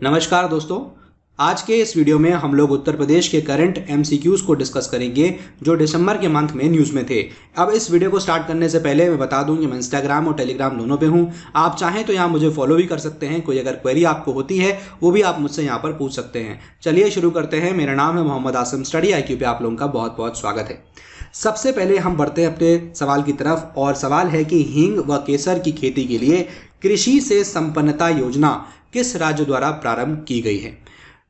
नमस्कार दोस्तों। आज के इस वीडियो में हम लोग उत्तर प्रदेश के करंट एमसीक्यूज को डिस्कस करेंगे, जो दिसंबर के मंथ में न्यूज़ में थे। अब इस वीडियो को स्टार्ट करने से पहले मैं बता दूँ कि मैं इंस्टाग्राम और टेलीग्राम दोनों पे हूँ। आप चाहें तो यहाँ मुझे फॉलो भी कर सकते हैं। कोई अगर क्वेरी आपको होती है, वो भी आप मुझसे यहाँ पर पूछ सकते हैं। चलिए शुरू करते हैं। मेरा नाम है मोहम्मद आसम स्टडी। आई पे आप लोगों का बहुत बहुत स्वागत है। सबसे पहले हम बढ़ते हैं अपने सवाल की तरफ़, और सवाल है कि हींग व केसर की खेती के लिए कृषि से संपन्नता योजना किस राज्य द्वारा प्रारंभ की गई है?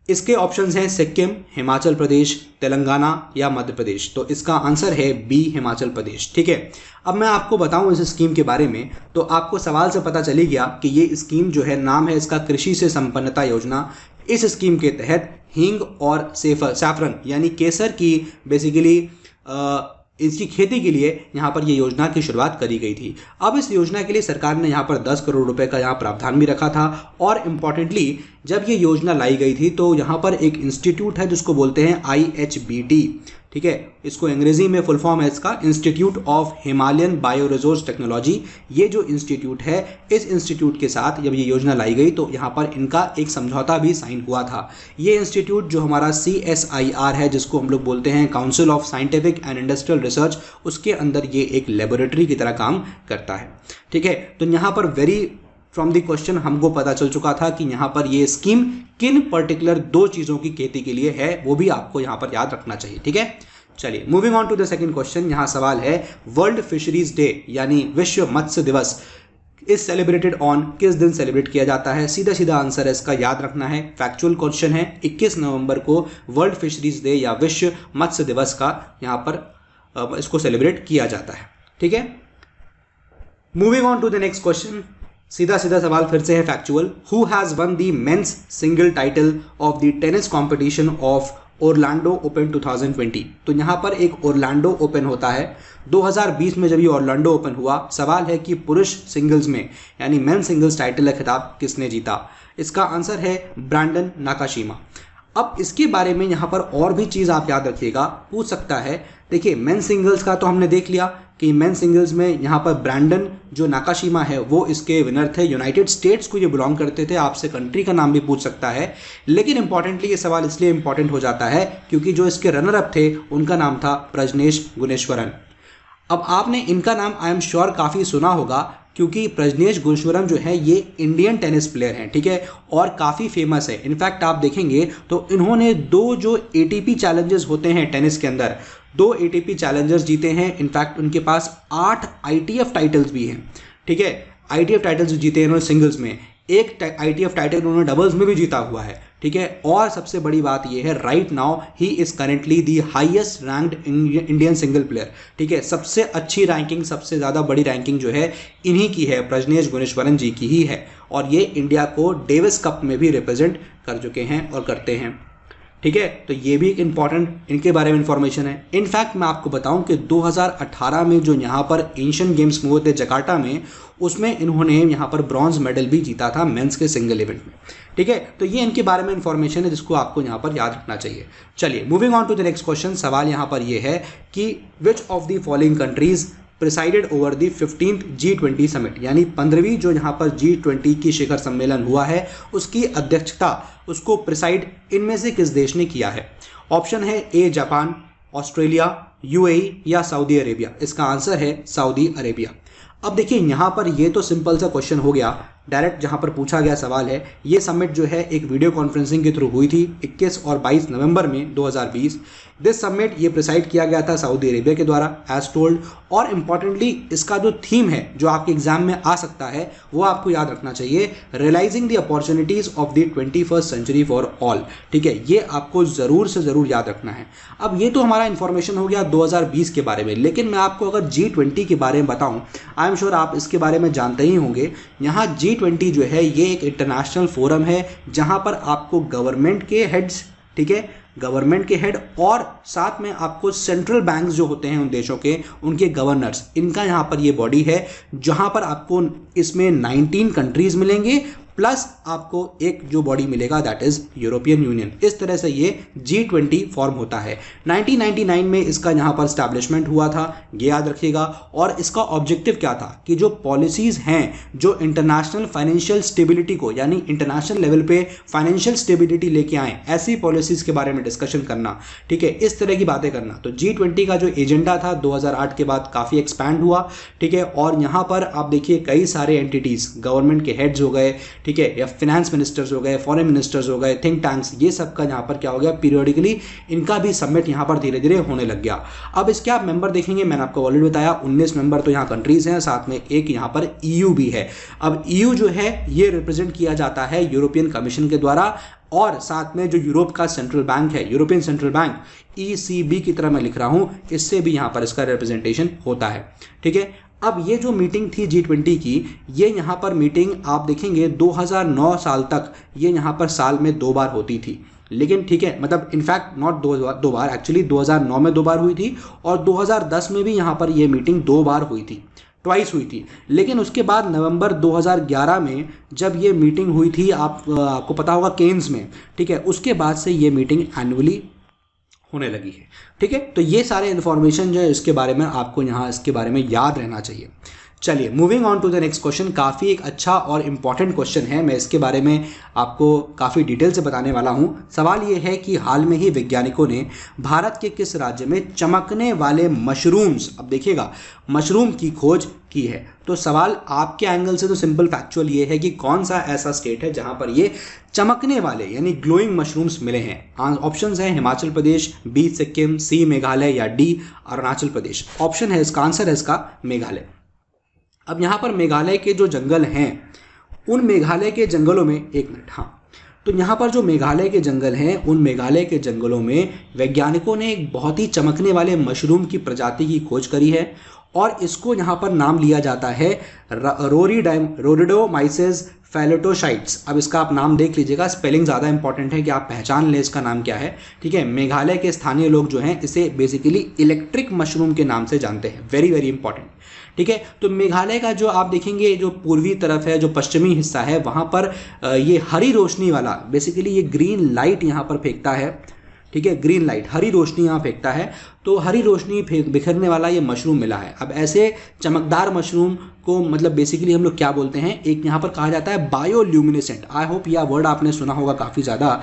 इसके ऑप्शंस हैं सिक्किम, हिमाचल प्रदेश, तेलंगाना या मध्य प्रदेश। तो इसका आंसर है बी हिमाचल प्रदेश। ठीक है? अब मैं आपको बताऊँ इस स्कीम के बारे में तो आपको सवाल से पता चली गया कि ये स्कीम जो है, नाम है इसका कृषि से संपन्नता योजना। इस स्कीम के तहत हींग और सेफर सैफरन यानी केसर की बेसिकली इसकी खेती के लिए यहाँ पर ये योजना की शुरुआत करी गई थी। अब इस योजना के लिए सरकार ने यहाँ पर 10 करोड़ रुपए का यहाँ प्रावधान भी रखा था और इम्पॉर्टेंटली जब ये योजना लाई गई थी तो यहाँ पर एक इंस्टीट्यूट है जिसको बोलते हैं आई ठीक है? इसको अंग्रेज़ी में फुल फॉर्म है इसका institute of Himalayan bio resource technology ये जो इंस्टीट्यूट है, इस इंस्टीट्यूट के साथ जब ये योजना लाई गई तो यहाँ पर इनका एक समझौता भी साइन हुआ था। ये इंस्टीट्यूट जो हमारा सी एस आई आर है, जिसको हम लोग बोलते हैं council of scientific and industrial research उसके अंदर ये एक लेबोरेटरी की तरह काम करता है। ठीक है? तो यहाँ पर वेरी फ्रॉम द क्वेश्चन हमको पता चल चुका था कि यहाँ पर ये स्कीम किन पर्टिकुलर दो चीज़ों की खेती के लिए है, वो भी आपको यहाँ पर याद रखना चाहिए, ठीक है? चलिए moving on to the second question यहाँ सवाल है वर्ल्ड फिशरीज डे यानी विश्व मत्स्य दिवस इज़ सेलिब्रेटेड ऑन किस दिन सेलिब्रेट किया जाता है? सीधा सीधा आंसर है, इसका याद रखना है फैक्चुअल क्वेश्चन है 21 नवंबर को वर्ल्ड फिशरीज डे या विश्व मत्स्य दिवस का यहाँ पर इसको सेलिब्रेट किया जाता है, ठीक है? Moving on to the next question सीधा सीधा सवाल फिर से है factual who has won the men's single title of the tennis competition of Orlando open 2020 तो यहाँ पर एक ओरलैंडो ओपन होता है। 2020 में जब ये ओरलैंडो ओपन हुआ, सवाल है कि पुरुष सिंगल्स में, यानी मेन सिंगल्स टाइटल का खिताब, किसने जीता? इसका आंसर है ब्रांडन नाकाशीमा अब इसके बारे में यहाँ पर और भी चीज़ आप याद रखिएगा। पूछ सकता है, देखिए मेन सिंगल्स का तो हमने देख लिया कि मेन सिंगल्स में यहाँ पर ब्रांडन जो नाकाशीमा है, वो इसके विनर थे। यूनाइटेड स्टेट्स को ये बिलोंग करते थे। आपसे कंट्री का नाम भी पूछ सकता है। लेकिन इंपॉर्टेंटली ये सवाल इसलिए इंपॉर्टेंट हो जाता है क्योंकि जो इसके रनर अप थे, उनका नाम था प्रजनेश गुनेश्वरन अब आपने इनका नाम आई एम श्योर काफ़ी सुना होगा क्योंकि प्रजनेश गुणेश्वरम जो है, ये इंडियन टेनिस प्लेयर हैं, ठीक है? और काफ़ी फ़ेमस है। इनफैक्ट आप देखेंगे तो इन्होंने दो जो एटीपी चैलेंजेस होते हैं टेनिस के अंदर दो ए चैलेंजर्स जीते हैं। इनफैक्ट उनके पास आठ आईटीएफ टाइटल्स भी हैं। ठीक है? आईटीएफ टाइटल्स जीते हैं इन्होंने सिंगल्स में। एक आईटीएफ टाइटल उन्होंने डबल्स में भी जीता हुआ है। ठीक है? और सबसे बड़ी बात यह है right now he is currently the highest ranked Indian single player ठीक है? सबसे अच्छी रैंकिंग सबसे ज़्यादा बड़ी रैंकिंग जो है, इन्हीं की है। प्रजनेश गुणेश्वरन जी की ही है। और ये इंडिया को डेविस कप में भी रिप्रेजेंट कर चुके हैं और करते हैं। ठीक है? तो ये भी एक इंपॉर्टेंट इनके बारे में इंफॉर्मेशन है। इनफैक्ट मैं आपको बताऊँ कि 2018 में जो यहाँ पर एशियन गेम्स हुए थे जकार्टा में, उसमें इन्होंने यहाँ पर ब्रॉन्ज मेडल भी जीता था मेंस के सिंगल इवेंट में। ठीक है? तो ये इनके बारे में इंफॉर्मेशन है जिसको आपको यहाँ पर याद रखना चाहिए। चलिए moving on to the next question सवाल यहाँ पर यह है कि which of the following countries presided over the fifteenth G twenty summit यानी पंद्रहवीं जो यहाँ पर जी ट्वेंटी की शिखर सम्मेलन हुआ है, उसकी अध्यक्षता, उसको प्रिसाइड इनमें से किस देश ने किया है? ऑप्शन है ए जापान, ऑस्ट्रेलिया यूएई या सऊदी अरेबिया इसका आंसर है सऊदी अरेबिया अब देखिए, यहाँ पर ये तो सिंपल सा क्वेश्चन हो गया। डायरेक्ट जहाँ पर पूछा गया सवाल है, ये समिट जो है एक वीडियो कॉन्फ्रेंसिंग के थ्रू हुई थी 21 और 22 नवंबर में 2020 दिस समिट ये प्रिसाइड किया गया था सऊदी अरेबिया के द्वारा एज टोल्ड और इंपॉर्टेंटली इसका जो थीम है, जो आपके एग्ज़ाम में आ सकता है, वो आपको याद रखना चाहिए realising the opportunities of the twenty first century for all ठीक है, ये आपको ज़रूर से ज़रूर याद रखना है। अब ये तो हमारा इन्फॉर्मेशन हो गया 2020 के बारे में, लेकिन मैं आपको अगर जी ट्वेंटी के बारे में बताऊँ आई एम श्योर आप इसके बारे में जानते ही होंगे, यहाँ जी ट्वेंटी जो है, ये एक इंटरनेशनल फोरम है, जहाँ पर आपको गवर्नमेंट के हेड्स ठीक है गवर्नमेंट के हेड और साथ में आपको सेंट्रल बैंक जो होते हैं उन देशों के, उनके गवर्नर्स इनका यहाँ पर ये बॉडी है, जहाँ पर आपको इसमें 19 कंट्रीज़ मिलेंगे प्लस आपको एक जो बॉडी मिलेगा दैट इज़ यूरोपियन यूनियन इस तरह से ये जी ट्वेंटी फॉर्म होता है। 1999 में इसका यहाँ पर स्टैब्लिशमेंट हुआ था, ये याद रखिएगा। और इसका ऑब्जेक्टिव क्या था? कि जो पॉलिसीज़ हैं, जो इंटरनेशनल फाइनेंशियल स्टेबिलिटी को, यानी इंटरनेशनल लेवल पे फाइनेंशियल स्टेबिलिटी लेके आए, ऐसी पॉलिसीज़ के बारे में डिस्कशन करना। ठीक है? इस तरह की बातें करना। तो जी ट्वेंटी का जो एजेंडा था 2008 के बाद काफ़ी एक्सपैंड हुआ। ठीक है? और यहाँ पर आप देखिए, कई सारे एंटिटीज़ गवर्नमेंट के हेड्स हो गए। ठीक है, या फिनेंस मिनिस्टर्स हो गए फॉरेन मिनिस्टर्स हो गए थिंक टैंक्स ये सब का यहाँ पर क्या हो गया पीरियडिकली इनका भी सबमिट यहाँ पर धीरे धीरे होने लग गया। अब इसके आप मेंबर देखेंगे, मैंने आपको ऑलरेडी बताया, उन्नीस मेंबर तो यहाँ कंट्रीज़ हैं, साथ में एक यहाँ पर ईयू भी है। अब ईयू जो है, ये रिप्रेजेंट किया जाता है यूरोपियन कमीशन के द्वारा, और साथ में जो यूरोप का सेंट्रल बैंक है यूरोपियन सेंट्रल बैंक ईसीबी की तरह मैं लिख रहा हूँ, इससे भी यहाँ पर इसका रिप्रेजेंटेशन होता है। ठीक है अब ये जो मीटिंग थी जी ट्वेंटी की, ये यहाँ पर मीटिंग आप देखेंगे 2009 साल तक, ये यहाँ पर साल में दो बार होती थी। लेकिन ठीक है मतलब इनफैक्ट नॉट दो दो बार एक्चुअली 2009 में दो बार हुई थी और 2010 में भी यहाँ पर ये मीटिंग दो बार हुई थी ट्वाइस हुई थी। लेकिन उसके बाद नवंबर 2011 में जब ये मीटिंग हुई थी, आप, आपको पता होगा केन्स में, ठीक है, उसके बाद से ये मीटिंग एनुअली होने लगी है। ठीक है? तो ये सारे इन्फॉर्मेशन जो है, इसके बारे में आपको यहाँ, इसके बारे में याद रहना चाहिए। चलिए moving on to the next question काफ़ी एक अच्छा और इंपॉर्टेंट क्वेश्चन है। मैं इसके बारे में आपको काफ़ी डिटेल से बताने वाला हूँ। सवाल ये है कि हाल में ही वैज्ञानिकों ने भारत के किस राज्य में चमकने वाले मशरूम्स अब देखिएगा मशरूम की खोज की है। तो सवाल आपके एंगल से तो सिंपल फैक्चुअल ये है कि कौन सा ऐसा स्टेट है जहाँ पर ये चमकने वाले, यानी ग्लोइंग मशरूम्स मिले हैं। ऑप्शन हैं हिमाचल प्रदेश बी सिक्किम सी मेघालय या डी अरुणाचल प्रदेश। ऑप्शन है इसका आंसर है इसका मेघालय। अब यहाँ पर मेघालय के जो जंगल हैं, उन मेघालय के जंगलों में, एक मिनट हाँ। तो यहाँ पर जो मेघालय के जंगल हैं, उन मेघालय के जंगलों में वैज्ञानिकों ने एक बहुत ही चमकने वाले मशरूम की प्रजाति की खोज करी है और इसको यहाँ पर नाम लिया जाता है रोरी डाइम रोरिडोमाइसिस फैलोटोसाइट्स। अब इसका आप नाम देख लीजिएगा, स्पेलिंग ज़्यादा इंपॉर्टेंट है कि आप पहचान लें इसका नाम क्या है। ठीक है, मेघालय के स्थानीय लोग जो हैं, इसे बेसिकली इलेक्ट्रिक मशरूम के नाम से जानते हैं। वेरी वेरी इंपॉर्टेंट ठीक है तो मेघालय का जो आप देखेंगे, जो पूर्वी तरफ़ है, जो पश्चिमी हिस्सा है, वहाँ पर ये हरी रोशनी वाला बेसिकली ये ग्रीन लाइट यहाँ पर फेंकता है। ठीक है ग्रीन लाइट हरी रोशनी यहाँ फेंकता है। तो हरी रोशनी बिखरने वाला ये मशरूम मिला है। अब ऐसे चमकदार मशरूम को मतलब बेसिकली हम लोग क्या बोलते हैं? एक यहाँ पर कहा जाता है बायोल्यूमिनेसेंट आई होप यह वर्ड आपने सुना होगा, काफ़ी ज़्यादा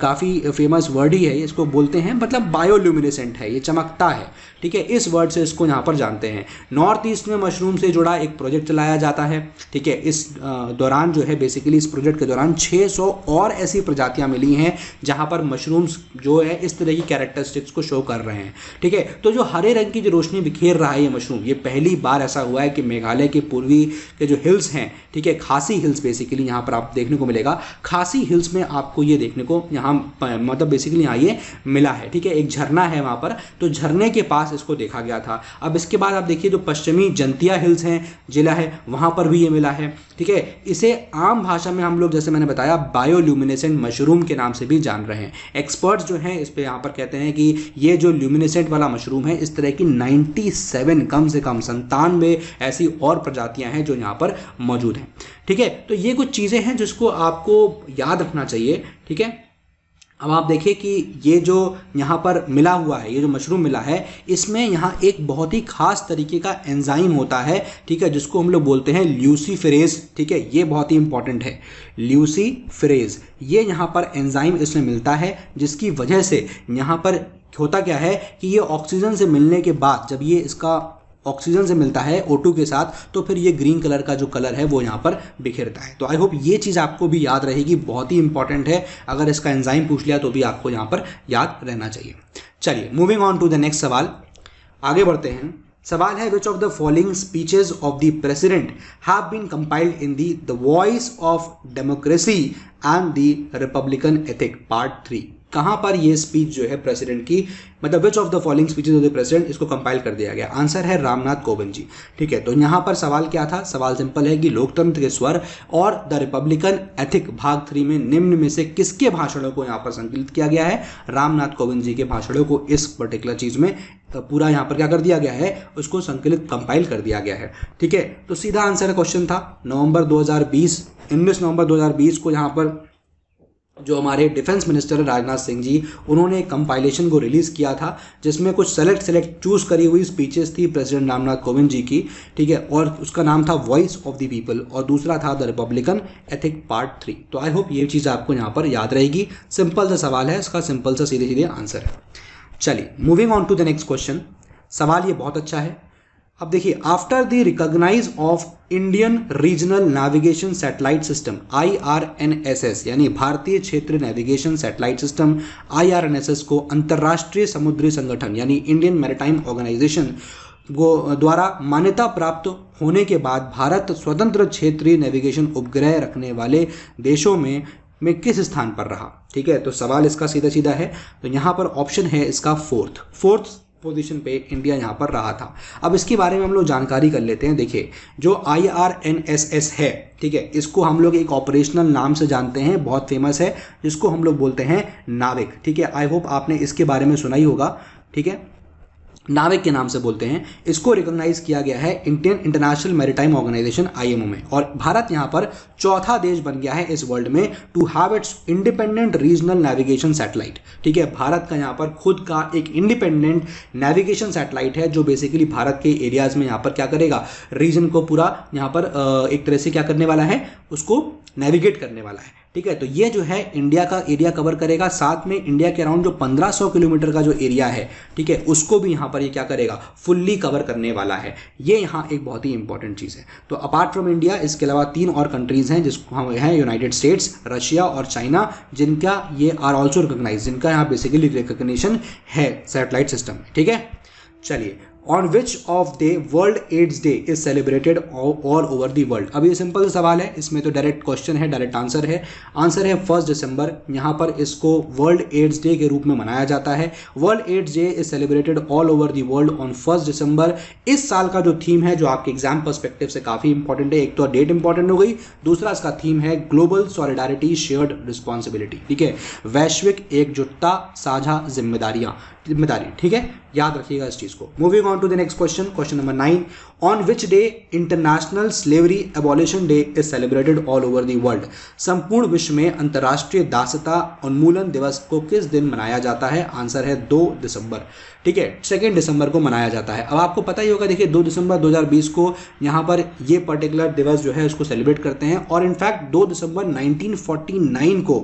काफ़ी फ़ेमस वर्ड ही है इसको बोलते हैं। मतलब बायोल्यूमिनेसेंट है, ये चमकता है। ठीक है, इस वर्ड से इसको यहाँ पर जानते हैं। नॉर्थ ईस्ट में मशरूम से जुड़ा एक प्रोजेक्ट चलाया जाता है। ठीक है, इस दौरान जो है बेसिकली इस प्रोजेक्ट के दौरान 600 और ऐसी प्रजातियाँ मिली हैं, जहाँ पर मशरूम्स जो है इस तरह की कैरेक्टरिस्टिक्स को शो कर रहे हैं। ठीक है? तो जो हरे रंग की जो रोशनी बिखेर रहा है ये मशरूम, ये पहली बार ऐसा हुआ है कि मेघालय के पूर्वी के जो हिल्स हैं, ठीक है, खासी हिल्स बेसिकली यहाँ पर आप देखने को मिलेगा। खासी हिल्स में आपको ये देखने को यहाँ मतलब बेसिकली यहाँ ये मिला है, ठीक है? एक झरना है वहाँ पर तो झरने के पास इसको देखा गया था। अब इसके बाद आप देखिए जो पश्चिमी जंतिया हिल्स हैं, जिला है, वहाँ पर भी ये मिला है, ठीक है? इसे आम भाषा में हम लोग, जैसे मैंने बताया बायोल्यूमिनेसेंट मशरूम के नाम से भी जान रहे हैं। एक्सपर्ट्स जो हैं, इस पर यहाँ पर कहते हैं कि ये जो ल्यूमिनेसेंट वाला मशरूम है। इस तरह की 97 कम से कम संतानवे ऐसी और प्रजातियाँ हैं जो यहाँ पर मौजूद हैं। ठीक है? तो ये कुछ चीज़ें हैं जिसको आपको याद रखना चाहिए। ठीक है? अब आप देखिए कि ये जो यहाँ पर मिला हुआ है, ये जो मशरूम मिला है, इसमें यहाँ एक बहुत ही खास तरीके का एंजाइम होता है। ठीक है? जिसको हम लोग बोलते हैं ल्यूसी फ्रेज ठीक है? ये बहुत ही इंपॉर्टेंट है। ल्यूसी फ्रेज ये यहाँ पर एंजाइम इसमें मिलता है, जिसकी वजह से यहाँ पर होता क्या है कि ये ऑक्सीजन से मिलने के बाद जब ये इसका ऑक्सीजन से मिलता है O2 के साथ तो फिर ये ग्रीन कलर का जो कलर है वो यहाँ पर बिखेरता है। तो आई होप ये चीज़ आपको भी याद रहेगी, बहुत ही इंपॉर्टेंट है। अगर इसका एंजाइम पूछ लिया तो भी आपको यहाँ पर याद रहना चाहिए। चलिए moving on to the next सवाल। आगे बढ़ते हैं। सवाल है which of the following speeches of the president have been compiled in the the voice of democracy and the republican ethic part three कहाँ पर ये स्पीच जो है प्रेसिडेंट की मतलब which of the following speeches of the president इसको compile कर दिया गया? आंसर है रामनाथ कोविंद जी। ठीक है तो यहाँ पर सवाल क्या था? सवाल सिंपल है कि लोकतंत्र के स्वर और द रिपब्लिकन एथिक भाग थ्री में निम्न में से किसके भाषणों को यहाँ पर संकलित किया गया है? रामनाथ कोविंद जी के भाषणों को इस पर्टिकुलर चीज़ में पूरा यहाँ पर क्या कर दिया गया है? उसको संकलित कंपाइल कर दिया गया है। ठीक है तो सीधा आंसर क्वेश्चन था। नवंबर 2020 19 नवंबर 2020 को यहाँ पर जो हमारे डिफेंस मिनिस्टर राजनाथ सिंह जी, उन्होंने एक कंपाइलेशन को रिलीज़ किया था, जिसमें कुछ सेलेक्ट सेलेक्ट चूज़ करी हुई स्पीचेस थी प्रेसिडेंट रामनाथ कोविंद जी की, ठीक है? और उसका नाम था वॉइस ऑफ़ द पीपल और दूसरा था the republican ethic part three तो आई होप ये चीज़ आपको यहाँ पर याद रहेगी। सिंपल सा सवाल है, इसका सिंपल सा सीधे सीधे आंसर है। चलिए moving on to the next question सवाल ये बहुत अच्छा है। अब देखिए after the recognise of Indian regional navigation satellite system I R N S S यानी भारतीय क्षेत्र navigation satellite system I R N S S को अंतर्राष्ट्रीय समुद्री संगठन, यानी इंडियन मैरिटाइम ऑर्गेनाइजेशन द्वारा मान्यता प्राप्त होने के बाद भारत स्वतंत्र क्षेत्रीय नेविगेशन उपग्रह रखने वाले देशों में में किस स्थान पर रहा? ठीक है तो सवाल इसका सीधा सीधा है। तो यहाँ पर ऑप्शन है इसका फोर्थ फोर्थ पोजीशन पे इंडिया यहाँ पर रहा था। अब इसके बारे में हम लोग जानकारी कर लेते हैं। देखिए, जो I R N S S है, ठीक है, इसको हम लोग एक ऑपरेशनल नाम से जानते हैं, बहुत फ़ेमस है, जिसको हम लोग बोलते हैं नाविक, ठीक है। आई होप आपने इसके बारे में सुना ही होगा, ठीक है। नाविक के नाम से बोलते हैं। इसको रिकॉग्नाइज किया गया है Indian international maritime organisation IMO में। और भारत यहाँ पर चौथा देश बन गया है इस वर्ल्ड में to have its independent regional navigation satellite ठीक है, भारत का यहाँ पर खुद का एक इंडिपेंडेंट नेविगेशन सैटेलाइट है, जो बेसिकली भारत के एरियाज़ में यहाँ पर क्या करेगा? रीजन को पूरा यहाँ पर एक तरह से क्या करने वाला है? उसको नेविगेट करने वाला है। ठीक है? तो ये जो है इंडिया का एरिया कवर करेगा। साथ में इंडिया के अराउंड जो 1500 किलोमीटर का जो एरिया है, ठीक है, उसको भी यहाँ पर ये क्या करेगा? फुल्ली कवर करने वाला है। ये यहाँ एक बहुत ही इंपॉर्टेंट चीज़ है। तो अपार्ट फ्रॉम इंडिया इसके अलावा तीन और कंट्रीज़ हैं जिसको हम हैं यूनाइटेड स्टेट्स रशिया और चाइना जिनका ये आर ऑल्सो रिकोगनाइज जिनका यहाँ बेसिकली रिकोगनीशन है सेटेलाइट सिस्टम ठीक है? चलिए on which of day world AIDS day is celebrated all over the world अब ये सिंपल सवाल है, इसमें तो डायरेक्ट क्वेश्चन है डायरेक्ट आंसर है। आंसर है फ़र्स्ट दिसंबर यहाँ पर इसको वर्ल्ड एड्स डे के रूप में मनाया जाता है। World AIDS day is celebrated all over the world on first December इस साल का जो थीम है, जो आपके एग्ज़ाम परस्पेक्टिव से काफ़ी इंपॉर्टेंट है, एक तो डेट इंपॉर्टेंट हो गई, दूसरा इसका थीम है ग्लोबल सॉलिडारिटी शेयर्ड रिस्पॉन्सिबिलिटी ठीक है? वैश्विक एकजुटता, साझा जिम्मेदारियाँ। ज़िम्मेदारी, ठीक है? याद रखिएगा इस चीज़ को। Moving on to the next question question number nine on which day international slavery abolition day is celebrated all over the world संपूर्ण विश्व में अंतर्राष्ट्रीय दासता उन्मूलन दिवस को किस दिन मनाया जाता है? आंसर है दो दिसंबर। ठीक है? सेकेंड दिसंबर को मनाया जाता है। अब आपको पता ही होगा, देखिए, दो दिसंबर 2020 को यहाँ पर ये पर्टिकुलर दिवस जो है उसको सेलिब्रेट करते हैं। और इनफैक्ट दो दिसंबर 1949 को